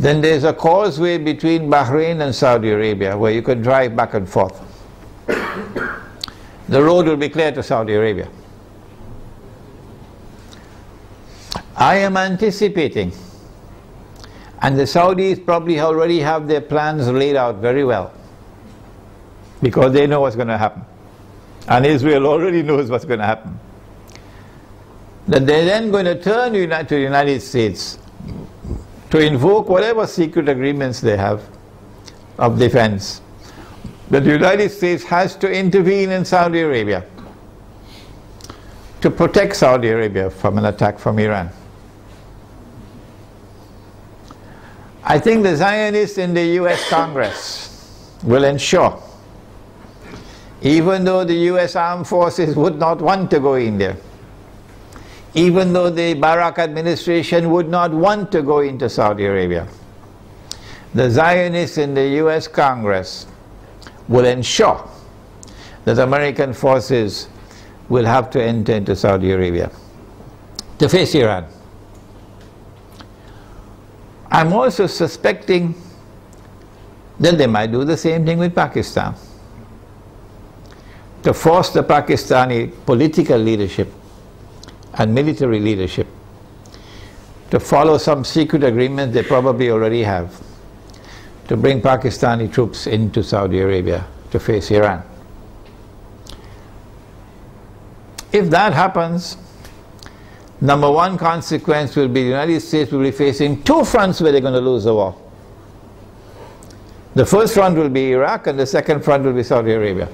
Then there's a causeway between Bahrain and Saudi Arabia where you can drive back and forth. the road will be clear to Saudi Arabia. I am anticipating, and the Saudis probably already have their plans laid out very well because they know what's going to happen. And Israel already knows what's going to happen. That they're then going to turn to the United States to invoke whatever secret agreements they have of defense. That the United States has to intervene in Saudi Arabia to protect Saudi Arabia from an attack from Iran. I think the Zionists in the US Congress will ensure even though the US armed forces would not want to go in there, even though the Barack administration would not want to go into Saudi Arabia, the Zionists in the US Congress will ensure that American forces will have to enter into Saudi Arabia to face Iran. I'm also suspecting that they might do the same thing with Pakistan to force the Pakistani political leadership and military leadership to follow some secret agreement they probably already have to bring Pakistani troops into Saudi Arabia to face Iran. If that happens, number one consequence will be the United States will be facing two fronts where they're going to lose the war. The first front will be Iraq and the second front will be Saudi Arabia.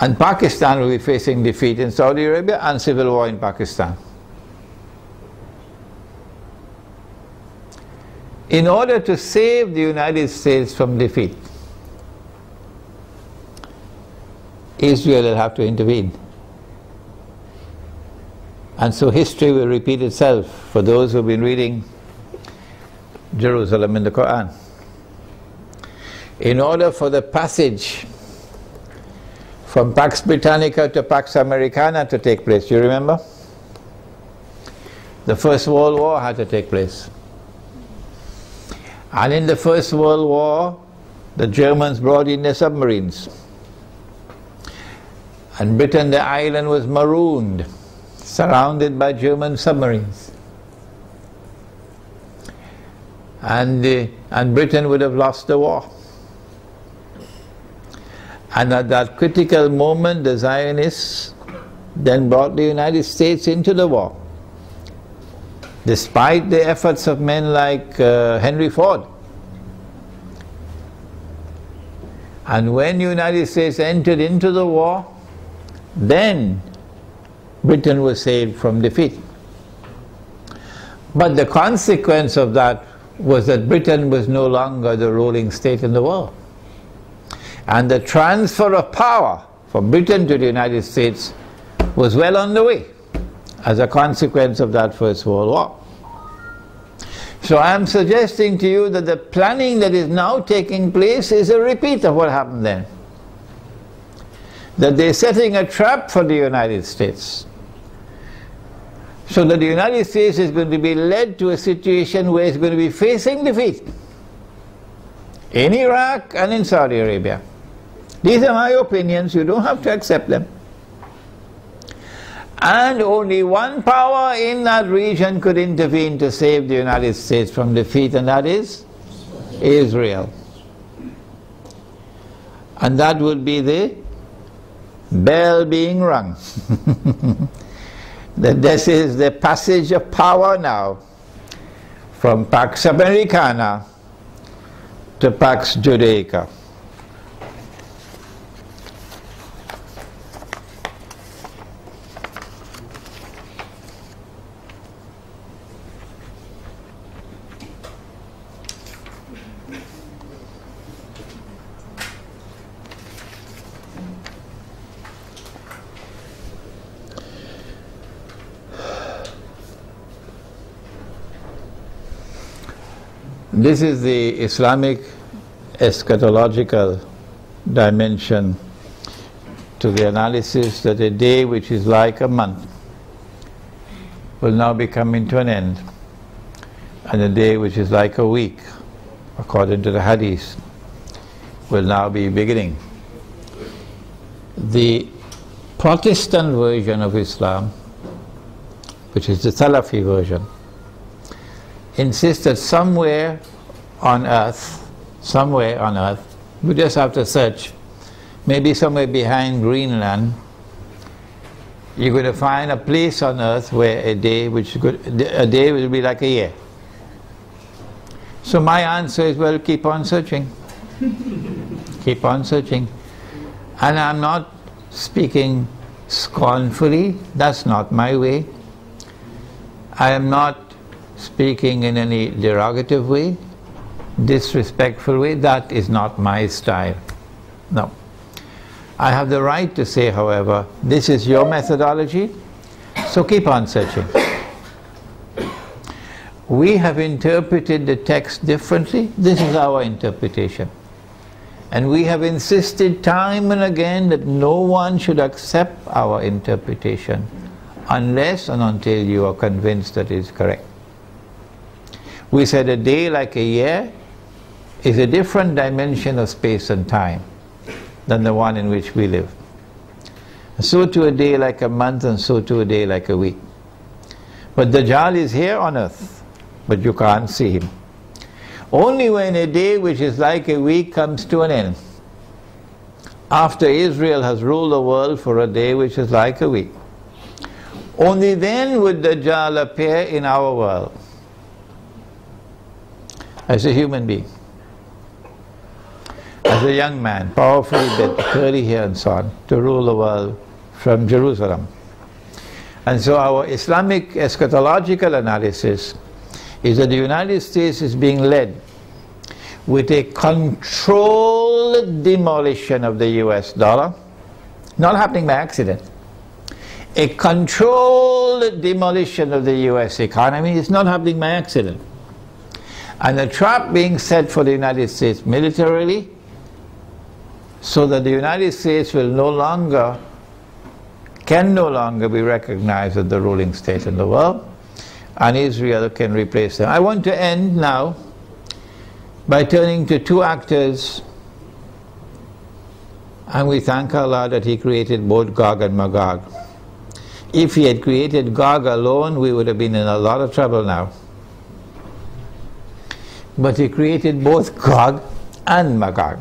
And Pakistan will be facing defeat in Saudi Arabia and civil war in Pakistan. In order to save the United States from defeat, Israel will have to intervene. And so history will repeat itself for those who've been reading Jerusalem in the Quran. In order for the passage from Pax Britannica to Pax Americana to take place. You remember? The First World War had to take place. And in the First World War, the Germans brought in their submarines. And Britain, the island, was marooned, surrounded by German submarines. And, uh, and Britain would have lost the war. And at that critical moment, the Zionists then brought the United States into the war. Despite the efforts of men like uh, Henry Ford. And when the United States entered into the war, then Britain was saved from defeat. But the consequence of that was that Britain was no longer the ruling state in the world. And the transfer of power from Britain to the United States was well on the way as a consequence of that First World War. So I am suggesting to you that the planning that is now taking place is a repeat of what happened then. That they're setting a trap for the United States. So that the United States is going to be led to a situation where it's going to be facing defeat in Iraq and in Saudi Arabia. These are my opinions, you don't have to accept them. And only one power in that region could intervene to save the United States from defeat, and that is Israel. And that would be the bell being rung. (laughs) that this is the passage of power now from Pax Americana to Pax Judaica. This is the Islamic eschatological dimension to the analysis that a day which is like a month will now be coming to an end. and a day which is like a week, according to the hadith, will now be beginning. The Protestant version of Islam, which is the Salafi version, insists that somewhere on earth, somewhere on earth, we just have to search, maybe somewhere behind Greenland, you're going to find a place on earth where a day which a day will be like a year. So my answer is well keep on searching. (laughs) keep on searching. And I'm not speaking scornfully, that's not my way. I am not speaking in any derogative way, disrespectful way, that is not my style. No. I have the right to say, however, this is your methodology, so keep on searching. We have interpreted the text differently, this is our interpretation. And we have insisted time and again that no one should accept our interpretation unless and until you are convinced that it is correct. We said a day like a year is a different dimension of space and time than the one in which we live. So to a day like a month and so to a day like a week. But Dajjal is here on earth, but you can't see him. Only when a day which is like a week comes to an end. After Israel has ruled the world for a day which is like a week. Only then would Dajjal appear in our world as a human being. As a young man, powerfully built, curly hair and so on, to rule the world from Jerusalem. And so our Islamic eschatological analysis is that the United States is being led with a controlled demolition of the US dollar, not happening by accident. A controlled demolition of the US economy is not happening by accident. And a trap being set for the United States militarily so that the United States will no longer, can no longer be recognized as the ruling state in the world and Israel can replace them. I want to end now by turning to two actors and we thank Allah that He created both Gog and Magog. If He had created Gog alone, we would have been in a lot of trouble now. But He created both Gog and Magog.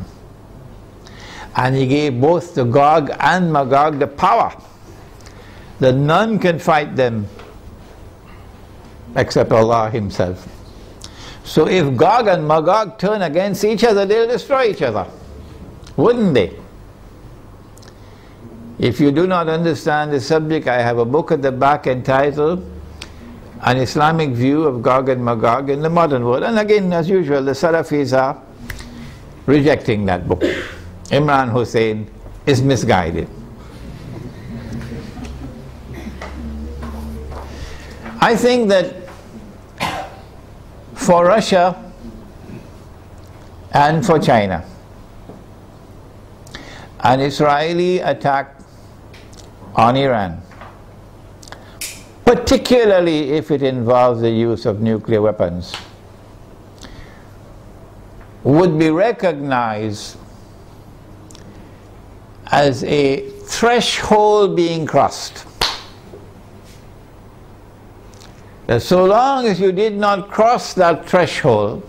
And He gave both the Gog and Magog the power that none can fight them except Allah Himself. So if Gog and Magog turn against each other, they'll destroy each other. Wouldn't they? If you do not understand the subject, I have a book at the back entitled An Islamic View of Gog and Magog in the Modern World. And again, as usual, the Salafis are rejecting that book. Imran Hosein is misguided. I think that for Russia and for China, an Israeli attack on Iran, particularly if it involves the use of nuclear weapons, would be recognized as a threshold being crossed that so long as you did not cross that threshold,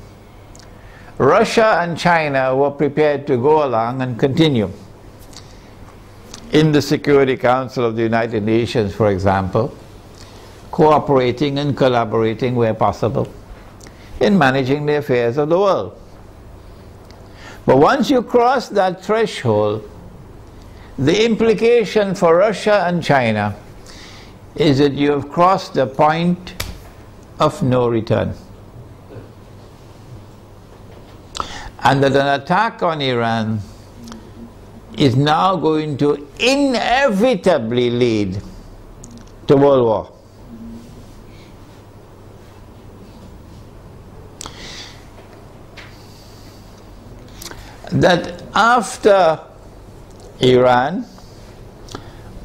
Russia and China were prepared to go along and continue. In the Security Council of the United Nations, for example, cooperating and collaborating where possible in managing the affairs of the world. But once you cross that threshold, the implication for Russia and China is that you have crossed the point of no return. And that an attack on Iran is now going to inevitably lead to world war. That after Iran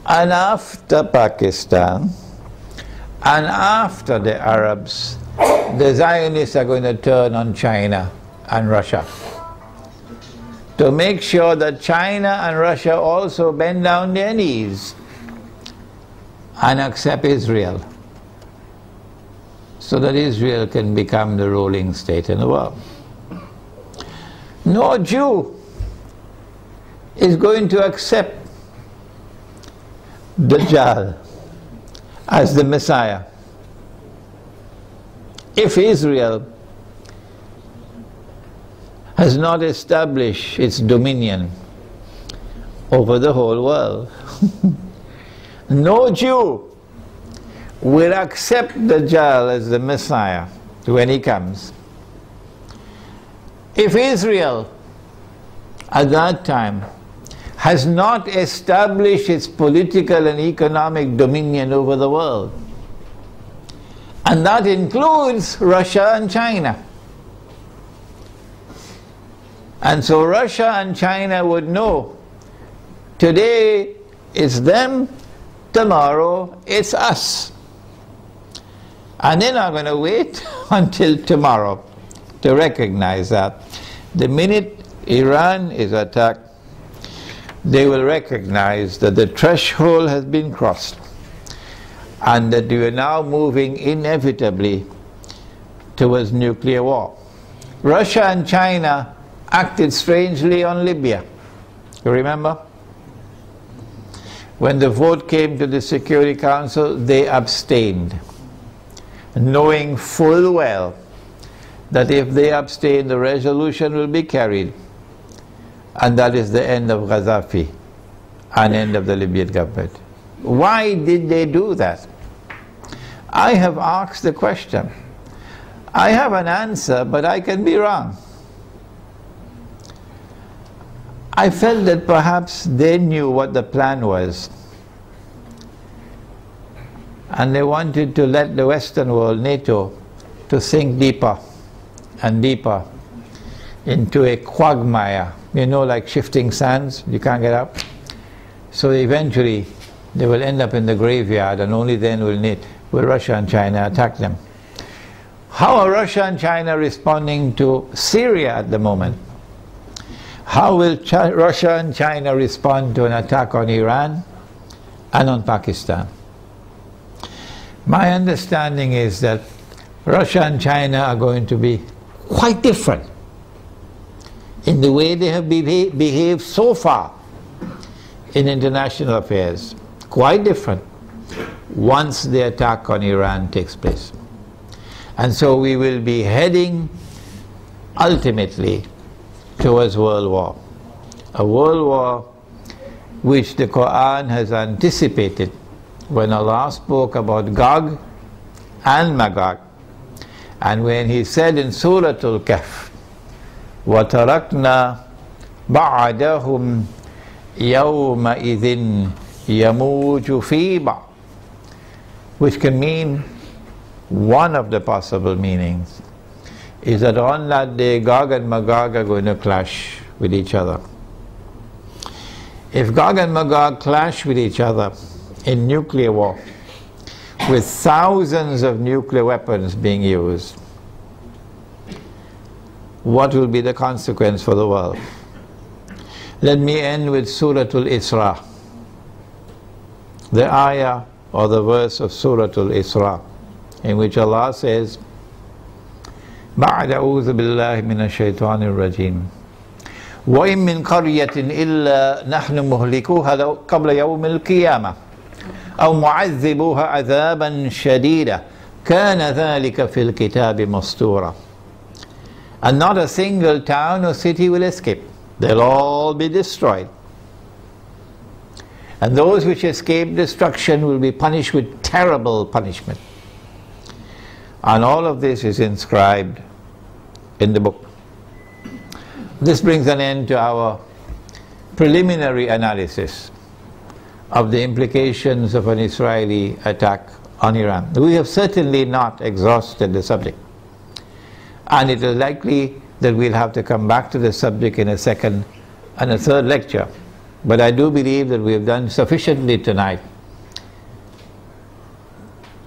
and after Pakistan, and after the Arabs, the Zionists are going to turn on China and Russia to make sure that China and Russia also bend down their knees and accept Israel so that Israel can become the ruling state in the world. No Jew is going to accept Dajjal as the Messiah. If Israel has not established its dominion over the whole world, (laughs) no Jew will accept Dajjal as the Messiah when he comes. If Israel at that time has not established its political and economic dominion over the world, and that includes Russia and China. And so Russia and China would know today it's them, tomorrow it's us. And they're not going to wait (laughs) until tomorrow to recognize that. The minute Iran is attacked, they will recognize that the threshold has been crossed and that we are now moving inevitably towards nuclear war. Russia and China acted strangely on Libya. You remember? When the vote came to the Security Council, they abstained, knowing full well that if they abstain, the resolution will be carried. And that is the end of Gaddafi and end of the Libyan government. Why did they do that? I have asked the question. I have an answer, but I can be wrong. I felt that perhaps they knew what the plan was. And they wanted to let the Western world, NATO, to sink deeper and deeper into a quagmire, you know, like shifting sands, you can't get up. So eventually they will end up in the graveyard and only then will, need, will Russia and China attack them. How are Russia and China responding to Syria at the moment? How will Ch Russia and China respond to an attack on Iran and on Pakistan? My understanding is that Russia and China are going to be quite different in the way they have beha behaved so far in international affairs. Quite different once the attack on Iran takes place. And so we will be heading ultimately towards world war. A world war which the Quran has anticipated when Allah spoke about Gog and Magog and when he said in Surah Al-Kahf, وَتَرَكْنَا بَعْدَهُمْ يَوْمَئِذٍ يَمُوجُ فِي بَعْضٍ which can mean one of the possible meanings is that on that day Gog and Magog are going to clash with each other. If Gog and Magog clash with each other in nuclear war, with thousands of nuclear weapons being used, what will be the consequence for the world? Let me end with Surah Al-Isra, the ayah or the verse of Surah Al-Isra, in which Allah says, بعد أعوذ بالله من الشيطان الرجيم وإن من قرية إلا نحن مهلكوها قبل يوم القيامة أو معذبوها عذابا شديدا كان ذلك في الكتاب مسطورا And not a single town or city will escape. They'll all be destroyed. And those which escape destruction will be punished with terrible punishment. And all of this is inscribed in the book. This brings an end to our preliminary analysis of the implications of an Israeli attack on Iran. We have certainly not exhausted the subject. And it is likely that we'll have to come back to the subject in a second and a third lecture. But I do believe that we have done sufficiently tonight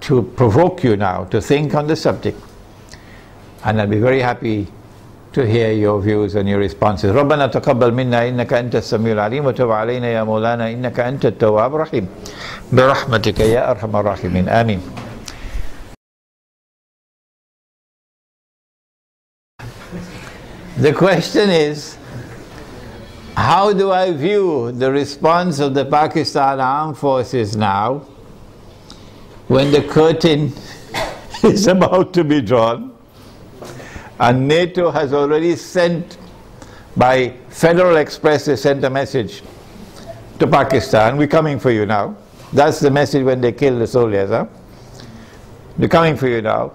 to provoke you now to think on the subject And I'll be very happy to hear your views and your responses. ربنا تقبل منا إنك أنت السميع العليم وتب علينا يا مولانا إنك أنت التواب الرحيم برحمتك يا أرحم الراحمين آمين The question is, how do I view the response of the Pakistan Armed Forces now when the curtain (laughs) is about to be drawn And NATO has already sent by Federal Express they sent a message to Pakistan, we're coming for you now. That's the message when they kill the soldiers, huh? They're coming for you now.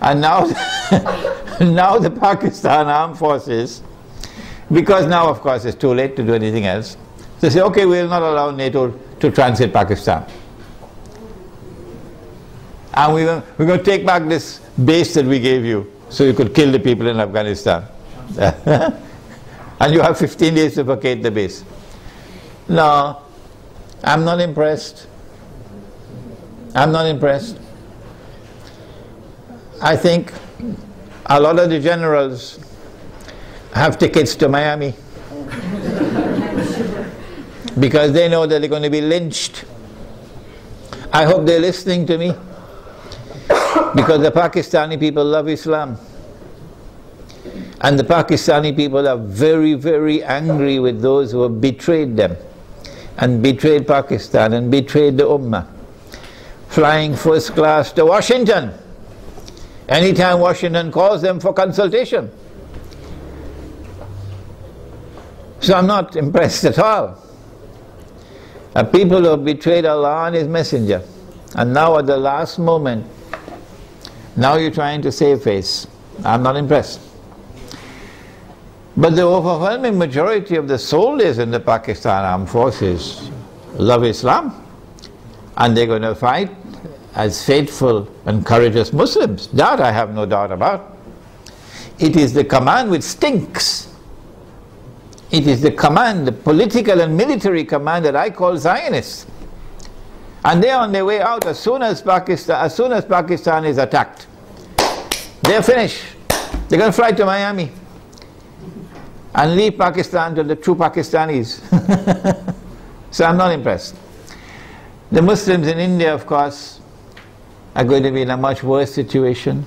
And now, (laughs) now the Pakistan Armed Forces, because now of course it's too late to do anything else, they say, okay, we'll not allow NATO to transit Pakistan. And we, we're going to take back this base that we gave you so you could kill the people in Afghanistan. (laughs) and you have 15 days to vacate the base. No, I'm not impressed. I'm not impressed. I think a lot of the generals have tickets to Miami (laughs) because they know that they're going to be lynched. I hope they're listening to me because the Pakistani people love Islam. And the Pakistani people are very, very angry with those who have betrayed them and betrayed Pakistan and betrayed the Ummah. Flying first class to Washington anytime Washington calls them for consultation. So I'm not impressed at all. A people who have betrayed Allah and His Messenger, and now at the last moment, now you're trying to save face. I'm not impressed. But the overwhelming majority of the soldiers in the Pakistan Armed Forces love Islam, and they're going to fight as faithful and courageous Muslims. That I have no doubt about. It is the command which stinks. It is the command, the political and military command that I call Zionist. And they're on their way out as soon as Pakistan, as soon as Pakistan is attacked. They're finished. They're going to fly to Miami and leave Pakistan to the true Pakistanis. (laughs) so I'm not impressed. The Muslims in India, of course, are going to be in a much worse situation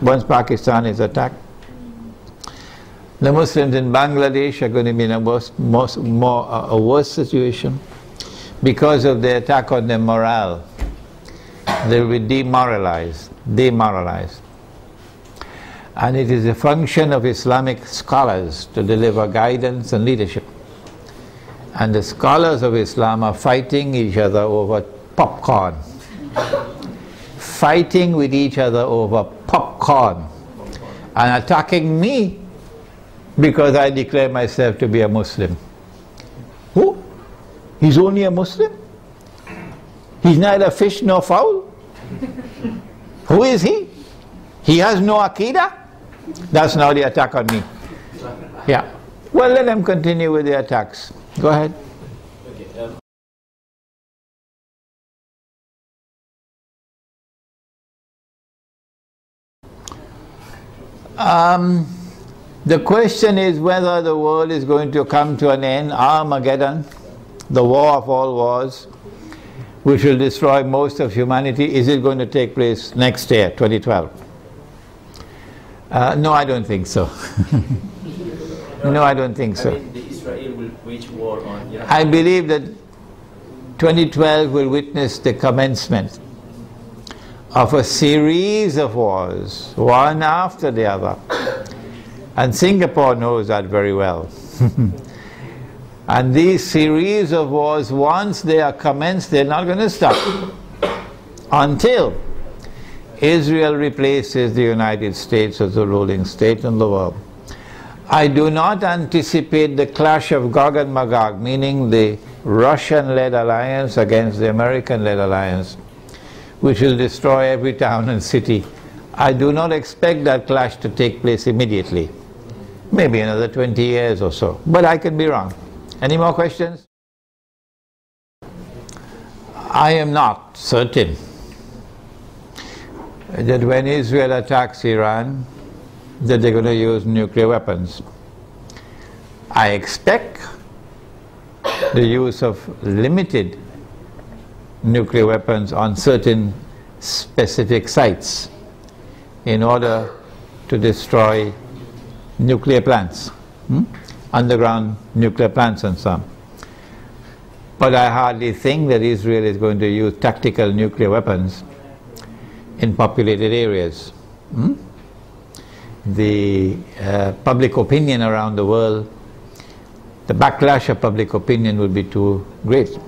once Pakistan is attacked. The Muslims in Bangladesh are going to be in a worse, most, more, uh, a worse situation because of the attack on their morale. They will be demoralized, demoralized. And it is a function of Islamic scholars to deliver guidance and leadership. And the scholars of Islam are fighting each other over popcorn fighting with each other over popcorn and attacking me because I declare myself to be a Muslim. He's only a Muslim? He's neither fish nor fowl? Who is he? He has no Aqidah? That's now the attack on me. Yeah. Well, let them continue with the attacks. Go ahead. Um, the question is whether the world is going to come to an end, Armageddon, the war of all wars, which will destroy most of humanity. Is it going to take place next year, 2012? Uh, no, I don't think so. (laughs) no, I don't think so. I mean, Israel will wage war on Iran. I believe that 2012 will witness the commencement of a series of wars, one after the other. And Singapore knows that very well. (laughs) and these series of wars, once they are commenced, they're not going to stop until Israel replaces the United States as the ruling state in the world. I do not anticipate the clash of Gog and Magog, meaning the Russian-led alliance against the American-led alliance which will destroy every town and city. I do not expect that clash to take place immediately. Maybe another 20 years or so. But I can be wrong. Any more questions? I am not certain that when Israel attacks Iran, that they're going to use nuclear weapons. I expect the use of limited nuclear weapons on certain specific sites in order to destroy nuclear plants, hmm? Underground nuclear plants and so on. But I hardly think that Israel is going to use tactical nuclear weapons in populated areas. Hmm? The uh, public opinion around the world, the backlash of public opinion would be too great.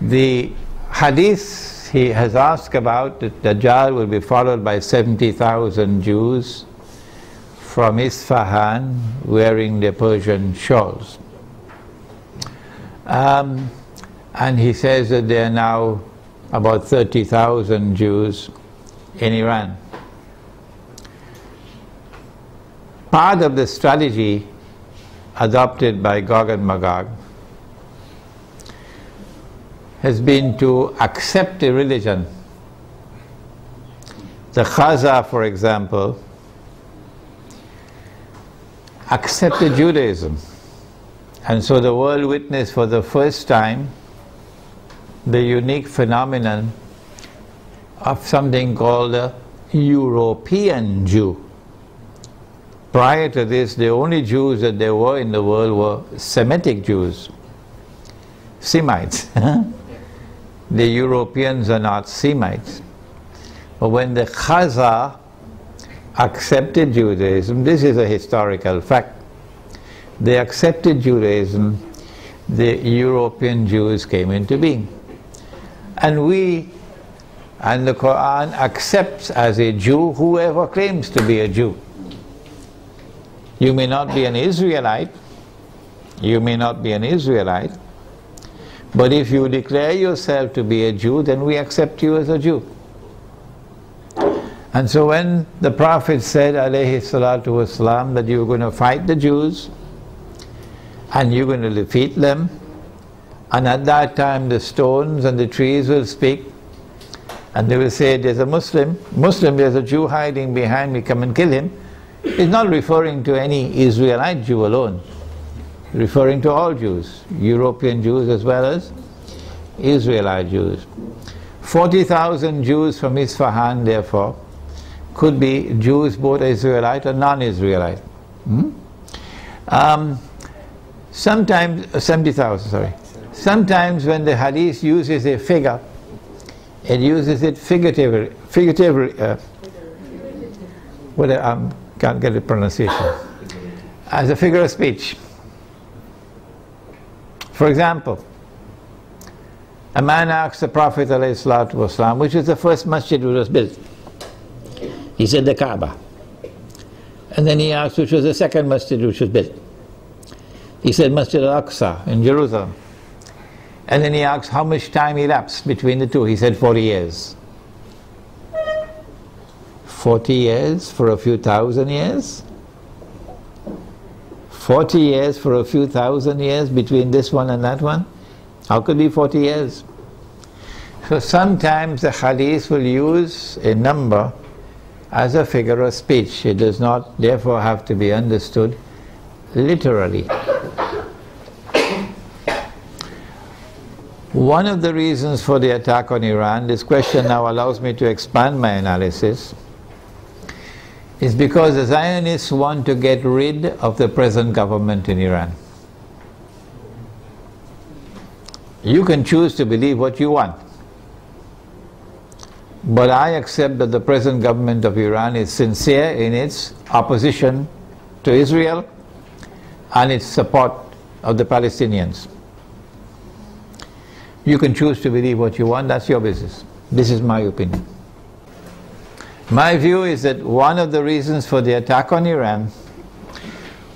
The hadith he has asked about that Dajjal will be followed by 70,000 Jews from Isfahan wearing the Persian shawls. Um, and he says that there are now about 30,000 Jews in Iran. Part of the strategy adopted by Gog and Magog has been to accept a religion. The Khazar, for example, accepted Judaism. And so the world witnessed for the first time the unique phenomenon of something called a European Jew. Prior to this, the only Jews that there were in the world were Semitic Jews, Semites. (laughs) the Europeans are not Semites. But when the Khazar accepted Judaism, this is a historical fact, they accepted Judaism, the European Jews came into being. And we, and the Quran accepts as a Jew whoever claims to be a Jew. You may not be an Israelite, you may not be an Israelite, but if you declare yourself to be a Jew, then we accept you as a Jew. And so when the Prophet said, alayhi salatu that you're going to fight the Jews, and you're going to defeat them, and at that time the stones and the trees will speak, and they will say, there's a Muslim, Muslim, there's a Jew hiding behind me, come and kill him. It's not referring to any Israelite Jew alone, referring to all Jews, European Jews as well as Israelite Jews. 40,000 Jews from Isfahan, therefore, could be Jews both Israelite or non-Israelite. Hmm? Um, sometimes, uh, 70,000, sorry. Sometimes when the hadith uses a figure, it uses it figuratively, figuratively uh, what I um, can't get the pronunciation, as a figure of speech. For example, a man asks the Prophet والسلام, which is the first masjid which was built. he said the Kaaba. And then he asked which was the second masjid which was built. He said Masjid al-Aqsa in Jerusalem. And then he asked how much time elapsed between the two. He said 40 years. 40 years for a few thousand years? 40 years for a few thousand years between this one and that one? How could be 40 years? So sometimes the hadith will use a number as a figure of speech. It does not therefore have to be understood literally. One of the reasons for the attack on Iran, this question now allows me to expand my analysis, is because the Zionists want to get rid of the present government in Iran. You can choose to believe what you want. But I accept that the present government of Iran is sincere in its opposition to Israel and its support of the Palestinians. You can choose to believe what you want, that's your business. This is my opinion. My view is that one of the reasons for the attack on Iran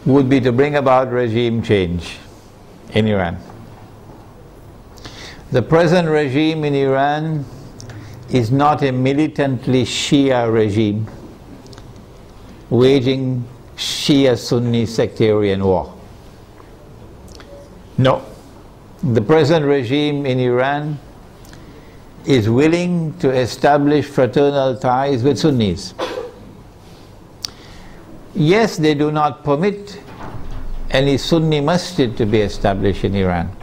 would be to bring about regime change in Iran. The present regime in Iran is not a militantly Shia regime waging Shia Sunni sectarian war. No, the present regime in Iran is willing to establish fraternal ties with Sunnis. Yes, they do not permit any Sunni masjid to be established in Iran.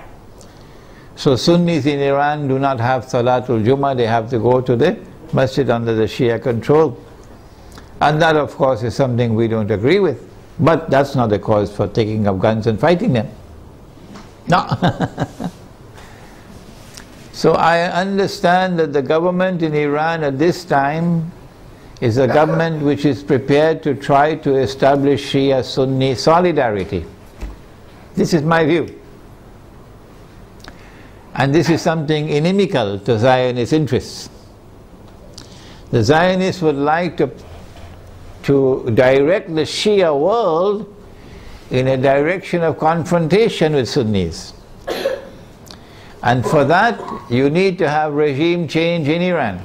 So Sunnis in Iran do not have Salatul Jummah, they have to go to the masjid under the Shia control. And that of course is something we don't agree with. But that's not a cause for taking up guns and fighting them. No. (laughs) so I understand that the government in Iran at this time is a government which is prepared to try to establish Shia Sunni solidarity. This is my view. And this is something inimical to Zionist interests. The Zionists would like to, to direct the Shia world in a direction of confrontation with Sunnis. And for that, you need to have regime change in Iran.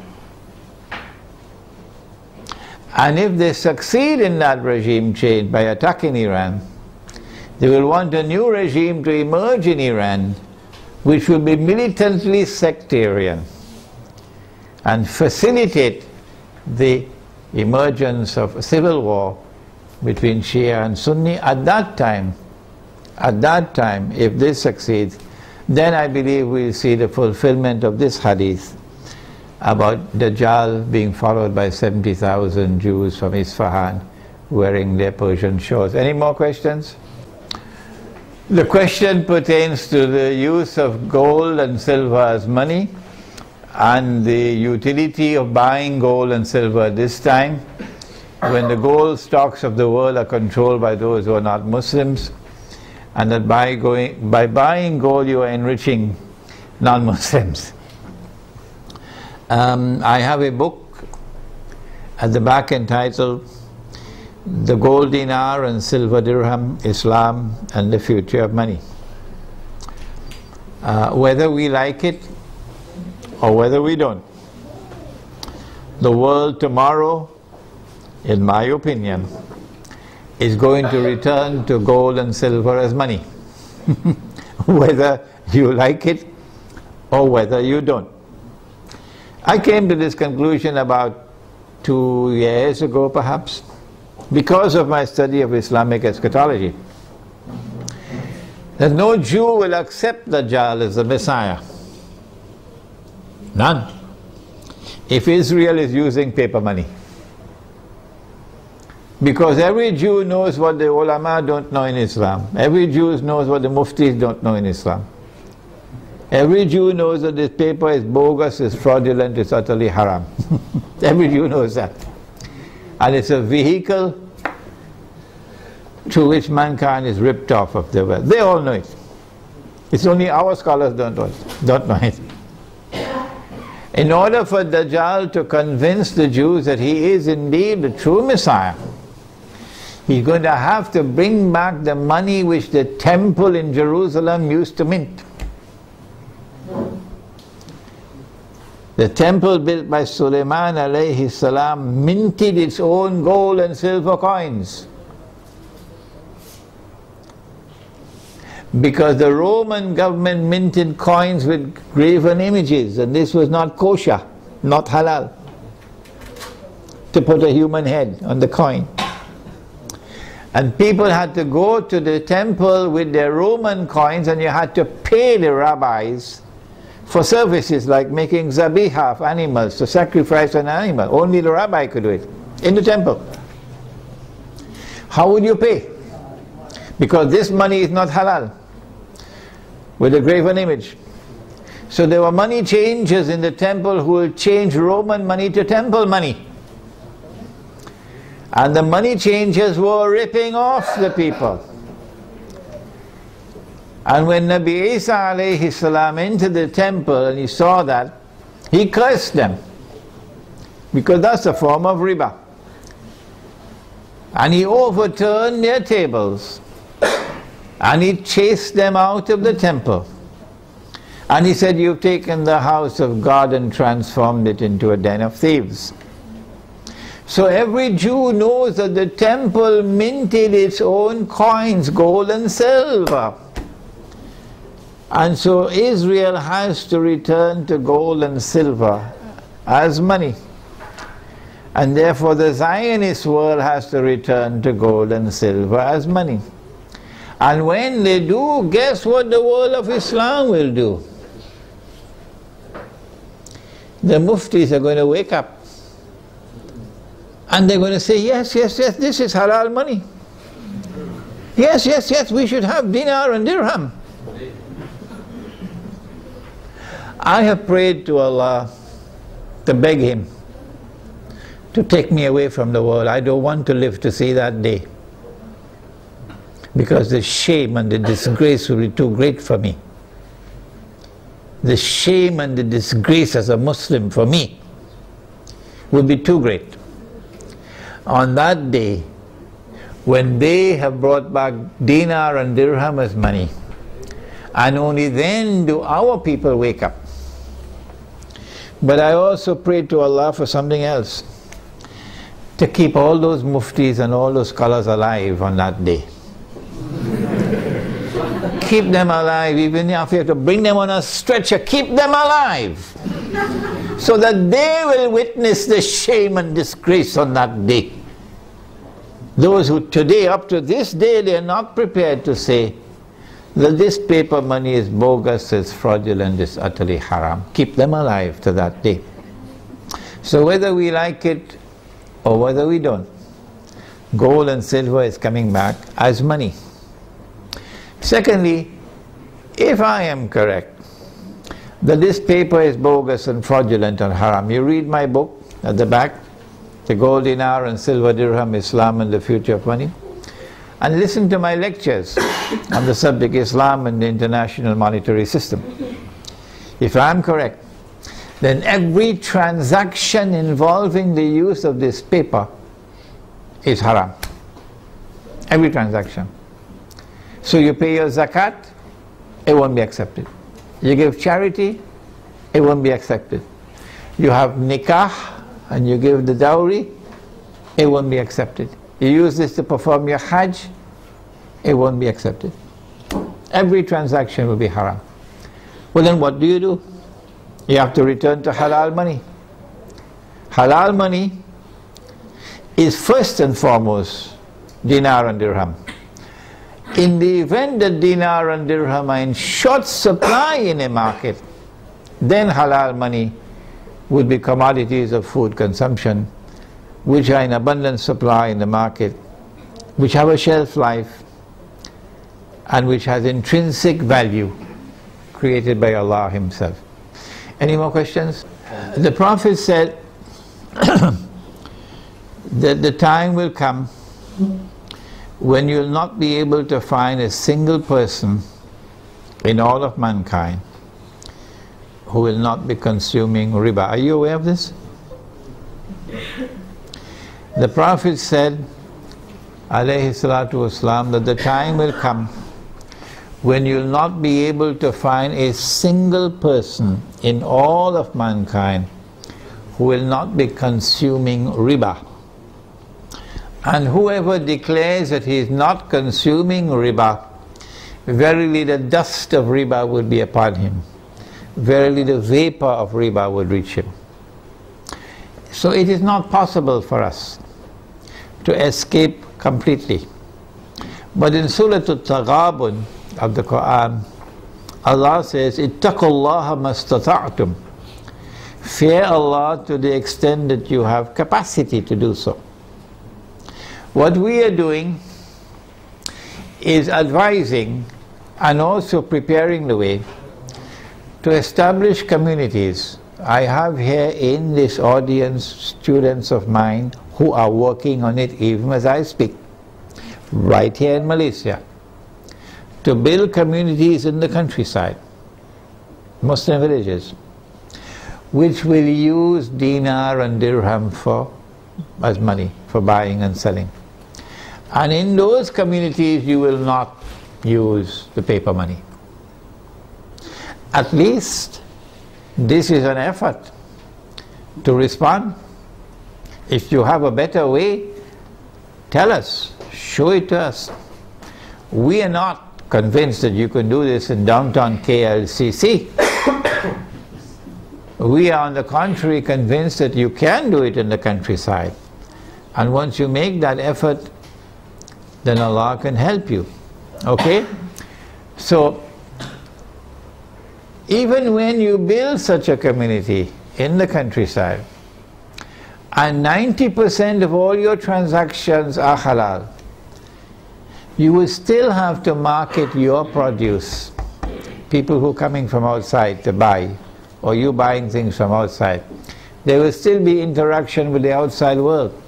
And if they succeed in that regime change by attacking Iran, they will want a new regime to emerge in Iran which will be militantly sectarian and facilitate the emergence of a civil war between Shia and Sunni at that time, at that time, if this succeeds, then I believe we'll see the fulfillment of this hadith about Dajjal being followed by 70,000 Jews from Isfahan wearing their Persian shawls. Any more questions? The question pertains to the use of gold and silver as money and the utility of buying gold and silver this time when the gold stocks of the world are controlled by those who are not Muslims and that by, going, by buying gold you are enriching non-Muslims. Um, I have a book at the back entitled the gold dinar and silver dirham, Islam and the future of money. Uh, whether we like it or whether we don't, the world tomorrow, in my opinion, is going to return to gold and silver as money. (laughs) whether you like it or whether you don't. I came to this conclusion about two years ago perhaps because of my study of Islamic eschatology. That no Jew will accept Dajjal as the Messiah. None. If Israel is using paper money. Because every Jew knows what the ulama don't know in Islam. Every Jew knows what the muftis don't know in Islam. Every Jew knows that this paper is bogus, is fraudulent, is utterly haram. (laughs) Every Jew knows that. And it's a vehicle through which mankind is ripped off of their wealth. They all know it. It's only our scholars don't know it. Don't know it. In order for Dajjal to convince the Jews that he is indeed the true Messiah, he's going to have to bring back the money which the temple in Jerusalem used to mint. The temple built by Sulaiman alayhi salam minted its own gold and silver coins. because the Roman government minted coins with graven images and this was not kosher, not halal, to put a human head on the coin. And people had to go to the temple with their Roman coins and you had to pay the rabbis for services like making zabiha of animals, to sacrifice an animal. Only the rabbi could do it in the temple. How would you pay? Because this money is not halal with a graven image. So there were money changers in the temple who will change Roman money to temple money. And the money changers were ripping off the people. And when Nabi Isa alayhi salam entered the temple and he saw that, he cursed them. Because that's a form of riba. And he overturned their tables. And he chased them out of the temple. And he said, You've taken the house of God and transformed it into a den of thieves. So every Jew knows that the temple minted its own coins, gold and silver. And so Israel has to return to gold and silver as money. And therefore the Zionist world has to return to gold and silver as money. And when they do, guess what the world of Islam will do? The muftis are going to wake up. And they're going to say, yes, yes, yes, this is halal money. Yes, yes, yes, we should have dinar and dirham. I have prayed to Allah to beg Him to take me away from the world. I don't want to live to see that day. Because the shame and the disgrace will be too great for me. The shame and the disgrace as a Muslim for me will be too great. On that day, when they have brought back dinar and dirham as money, and only then do our people wake up. But I also pray to Allah for something else to keep all those muftis and all those scholars alive on that day. (laughs) keep them alive, even if you have to bring them on a stretcher, keep them alive. so that they will witness the shame and disgrace on that day. Those who today, up to this day, they are not prepared to say that this paper money is bogus, is fraudulent, is utterly haram. Keep them alive to that day. So whether we like it or whether we don't, gold and silver is coming back as money. Secondly, if I am correct that this paper is bogus and fraudulent and haram, you read my book at the back, The Gold Dinar and Silver Dirham, Islam and the Future of Money, and listen to my lectures on the subject Islam and the International Monetary System. If I'm correct, then every transaction involving the use of this paper is haram. Every transaction. So you pay your zakat, it won't be accepted. You give charity, it won't be accepted. You have nikah and you give the dowry, it won't be accepted. You use this to perform your hajj, it won't be accepted. Every transaction will be haram. Well then what do you do? You have to return to halal money. Halal money is first and foremost dinar and dirham. In the event that dinar and dirham are in short supply in a market, then halal money would be commodities of food consumption which are in abundant supply in the market, which have a shelf life, and which has intrinsic value created by Allah Himself. Any more questions? The Prophet said (coughs) that the time will come when you'll not be able to find a single person in all of mankind who will not be consuming riba. Are you aware of this? The Prophet said, alayhi salatu wasalam, that the time will come when you'll not be able to find a single person in all of mankind who will not be consuming riba. And whoever declares that he is not consuming riba, verily the dust of riba would be upon him. Verily the vapor of riba would reach him. So it is not possible for us to escape completely. But in Surah Al-Taghabun, of the Quran, Allah says, Ittaqullaha mastata'tum. Fear Allah to the extent that you have capacity to do so. What we are doing is advising and also preparing the way to establish communities. I have here in this audience students of mine who are working on it even as I speak, right here in Malaysia to build communities in the countryside, Muslim villages, which will use dinar and dirham for as money for buying and selling. And in those communities you will not use the paper money. At least this is an effort to respond. If you have a better way, tell us, show it to us. We are not convinced that you can do this in downtown KLCC. (coughs) we are, on the contrary, convinced that you can do it in the countryside. And once you make that effort, then Allah can help you. Okay? So, even when you build such a community in the countryside, and 90% of all your transactions are halal, you will still have to market your produce. People who are coming from outside to buy, or you buying things from outside. There will still be interaction with the outside world.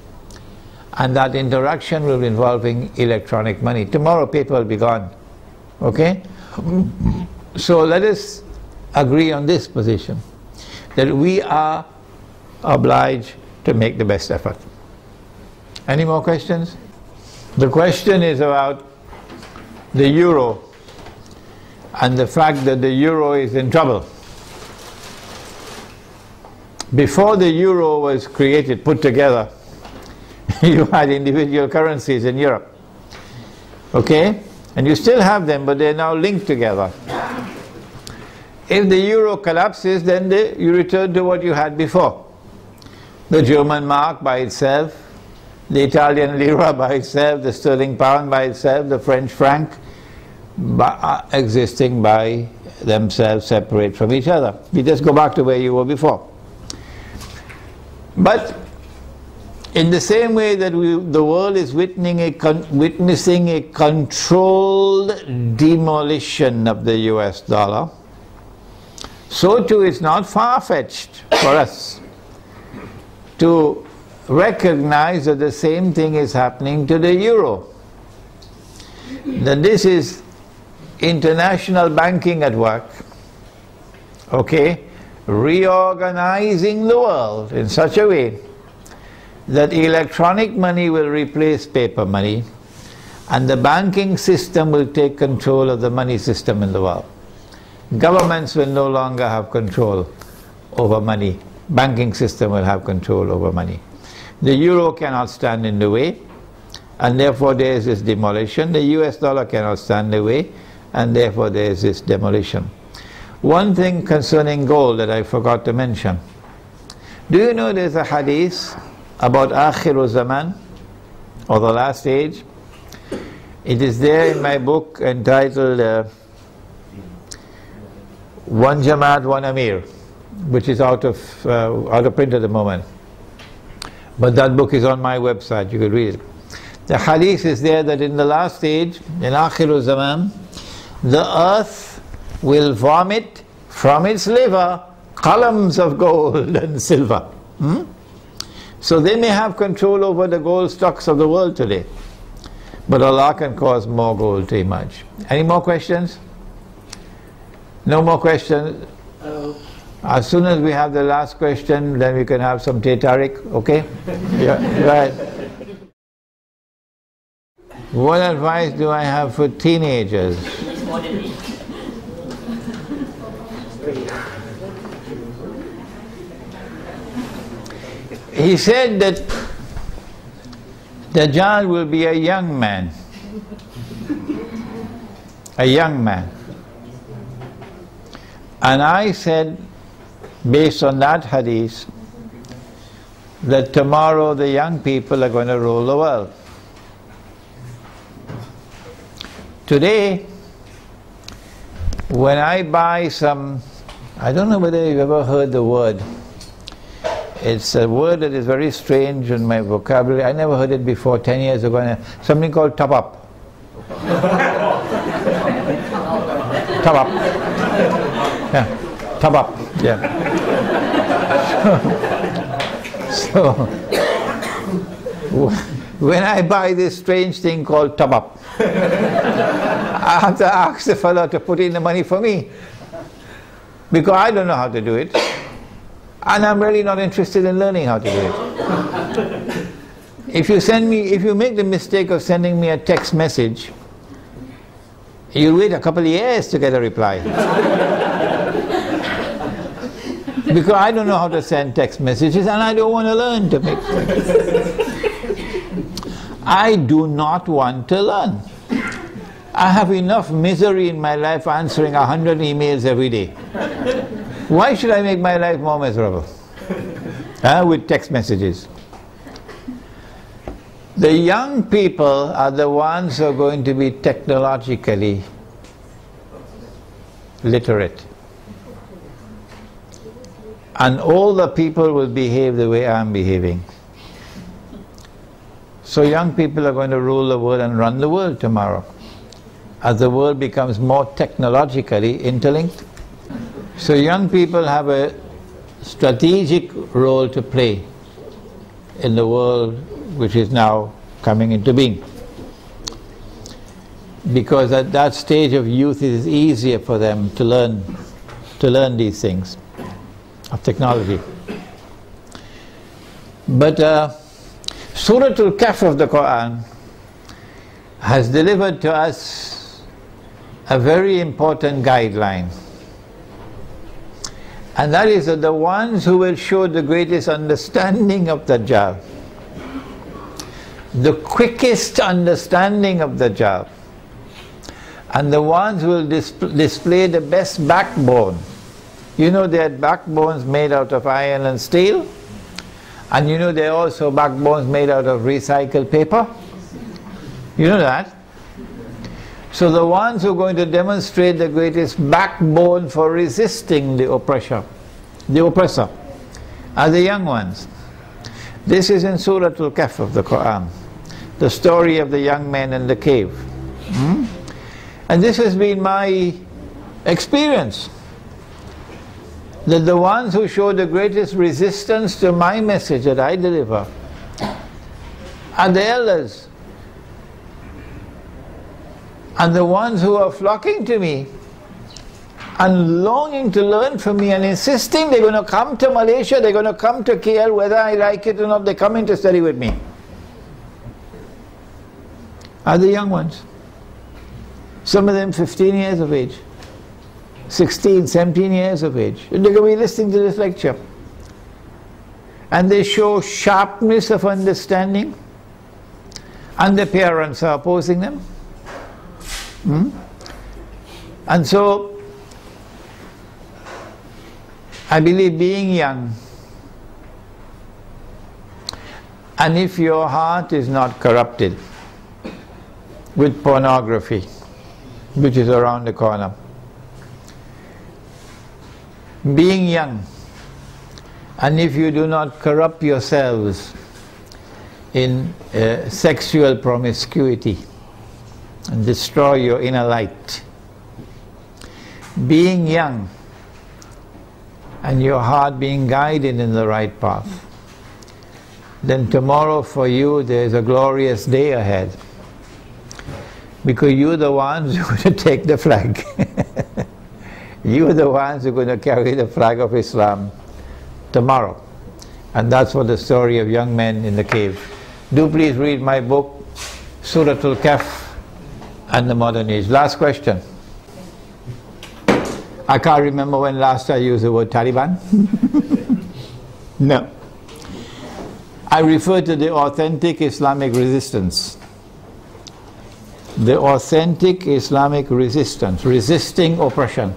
And that interaction will be involving electronic money. Tomorrow paper will be gone. Okay? So let us agree on this position that we are obliged to make the best effort. Any more questions? The question is about the euro and the fact that the euro is in trouble. Before the euro was created, put together, (laughs) you had individual currencies in Europe. Okay? And you still have them, but they're now linked together. If the euro collapses, then the, you return to what you had before. The German mark by itself, the Italian lira by itself, the sterling pound by itself, the French franc by, uh, existing by themselves separate from each other. We just go back to where you were before. But in the same way that we, the world is witnessing a, witnessing a controlled demolition of the US dollar, so too it's not far-fetched for us to recognize that the same thing is happening to the euro. That this is international banking at work, okay, reorganizing the world in such a way that electronic money will replace paper money and the banking system will take control of the money system in the world. Governments will no longer have control over money. Banking system will have control over money. The euro cannot stand in the way and therefore there is this demolition. The US dollar cannot stand in the way and therefore there is this demolition. One thing concerning gold that I forgot to mention. Do you know there's a hadith about Akhiru Zaman or the last age? It is there in my book entitled uh, One Jamaat, One Amir, which is out of, uh, out of print at the moment. But that book is on my website, you can read it. The hadith is there that in the last age, in Akhiru Zaman, the earth will vomit from its liver columns of gold (laughs) and silver. Hmm? So they may have control over the gold stocks of the world today. But Allah can cause more gold to emerge. Any more questions? No more questions? As soon as we have the last question, then we can have some Tetarik, okay? yeah, right. What advice do I have for teenagers? He said that Dajjal will be a young man. A young man. And I said, based on that hadith, that tomorrow the young people are going to rule the world. Today, when I buy some, I don't know whether you've ever heard the word, it's a word that is very strange in my vocabulary. I never heard it before 10 years ago. Something called top up. (laughs) top up. Yeah, top up. Yeah. (laughs) so, when I buy this strange thing called up, I have to ask the fellow to put in the money for me. Because I don't know how to do it. And I'm really not interested in learning how to do it. if you send me, if you make the mistake of sending me a text message, you'll wait a couple of years to get a reply. Because I don't know how to send text messages and I don't want to learn to make I do not want to learn. I have enough misery in my life answering a hundred emails every day. Why should I make my life more miserable? uh, with text messages. The young people are the ones who are going to be technologically literate. And all the people will behave the way I'm behaving. So young people are going to rule the world and run the world tomorrow. As the world becomes more technologically interlinked. So young people have a strategic role to play in the world which is now coming into being. Because at that stage of youth it is easier for them to learn to learn these things of technology. But uh, Surah Al-Kahf of the Quran has delivered to us a very important guideline. And that is that the ones who will show the greatest understanding of the Dajjal, the quickest understanding of the Dajjal, and the ones who will display the best backbone. You know they had backbones made out of iron and steel, and you know they also backbones made out of recycled paper. You know that? So the ones who are going to demonstrate the greatest backbone for resisting the oppressor, the oppressor, are the young ones. This is in Surah Al-Kahf of the Quran, the story of the young men in the cave. Hmm? And this has been my experience. That the ones who show the greatest resistance to my message that I deliver are the elders and the ones who are flocking to me and longing to learn from me and insisting they're going to come to Malaysia, they're going to come to KL, whether I like it or not, they're coming to study with me. Are the young ones. Some of them 15 years of age, 16, 17 years of age. They're going to be listening to this lecture. And they show sharpness of understanding, and their parents are opposing them. Hmm? And so, I believe being young, and if your heart is not corrupted with pornography, which is around the corner, being young, and if you do not corrupt yourselves in uh, sexual promiscuity, and destroy your inner light. Being young and your heart being guided in the right path, then tomorrow for you there's a glorious day ahead. Because you're the ones (laughs) who are going to take the flag. (laughs) you're the ones who are going to carry the flag of Islam tomorrow. And that's what the story of young men in the cave. Do please read my book, Surah Al-Kahf, and the modern age. Last question. I can't remember when last I used the word Taliban. (laughs) no. I refer to the authentic Islamic resistance. The authentic Islamic resistance, resisting oppression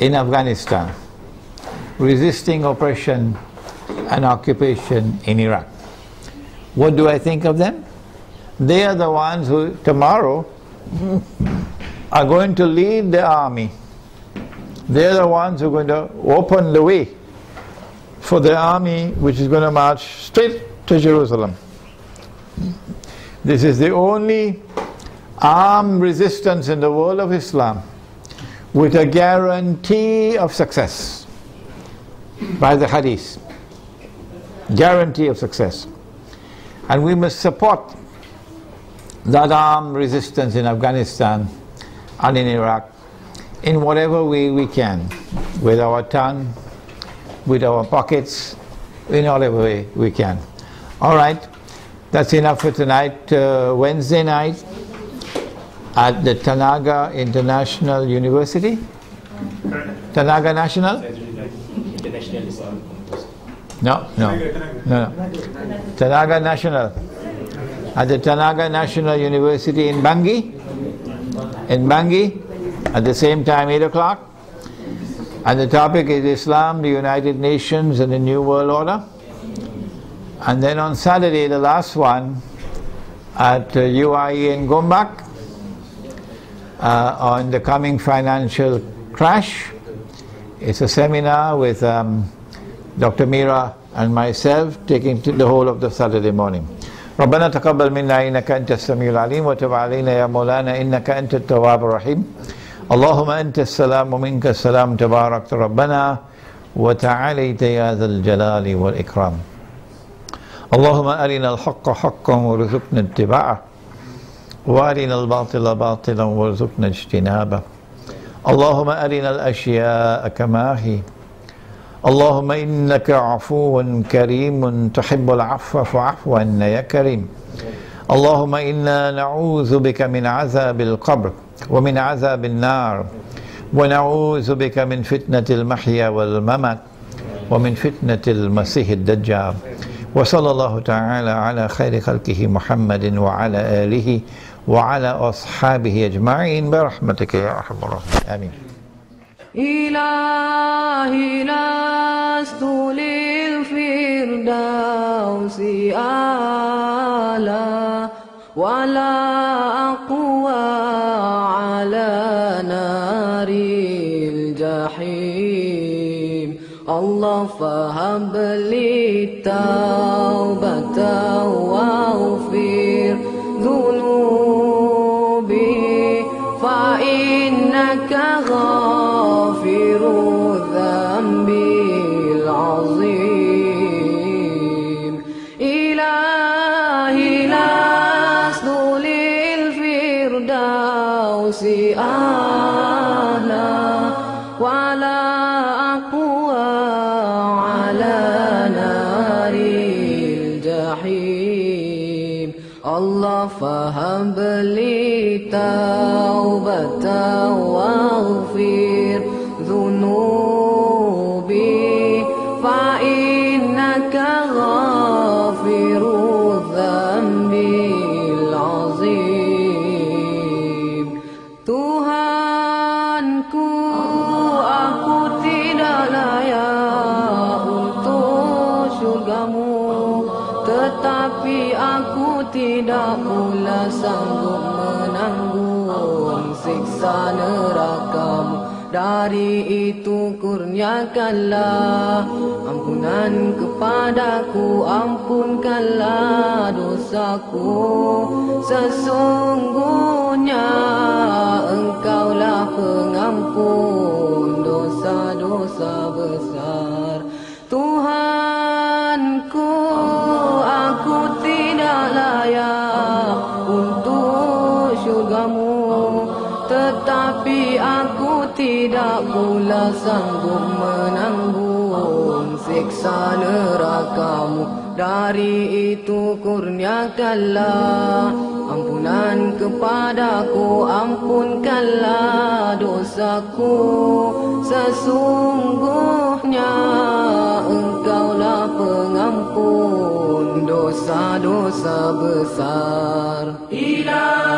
in Afghanistan, resisting oppression and occupation in Iraq. What do I think of them? They are the ones who tomorrow (laughs) are going to lead the army. They're the ones who are going to open the way for the army which is going to march straight to Jerusalem. This is the only armed resistance in the world of Islam with a guarantee of success by the hadith. Guarantee of success. And we must support that armed resistance in Afghanistan and in Iraq in whatever way we can, with our tongue, with our pockets, in whatever way we can. All right, that's enough for tonight. Uh, Wednesday night at the Tenaga International University. Tenaga National? No, no, no, no. Tenaga National at the Tenaga National University in Bangi. in Bangi at the same time, 8 o'clock. And the topic is Islam, the United Nations, and the New World Order. And then on Saturday, the last one, at uh, UIA in Gombak, uh, on the coming financial crash. It's a seminar with um, Dr. Mira and myself taking the whole of the Saturday morning. ربنا تقبل منا انك انت السميع العليم وتب علينا يا مولانا انك انت التواب الرحيم اللهم انت السلام ومنك السلام تبارك ربنا وتعاليت يا ذا الجلال والاكرام اللهم ارنا الحق حقا وارزقنا اتباعه وارنا الباطل باطلا وارزقنا اجتنابه. اللهم أرنا الأشياء كما هي. اللهم إنك عفو كريم تحب العفو فاعف عنا يا كريم. اللهم إنا نعوذ بك من عذاب القبر ومن عذاب النار ونعوذ بك من فتنة المحيا والممات ومن فتنة المسيح الدجال. وصلى الله تعالى على خير خلقه محمد وعلى آله وعلى أصحابه أجمعين برحمتك يا أرحم الراحمين. آمين. إلهي لست للفردوس أعلى ولا أقوى على نار الجحيم. الله فهب لي التوبة Dari itu kurniakanlah. Ampunan kepadaku Ampunkanlah dosaku. Sesungguhnya engkaulah pengampun tidak pula sanggup menanggung siksa nerakamu. Dari itu kurniakanlah ampunan kepadaku Ampunkanlah dosaku. Sesungguhnya engkaulah pengampun dosa-dosa besar. Ilah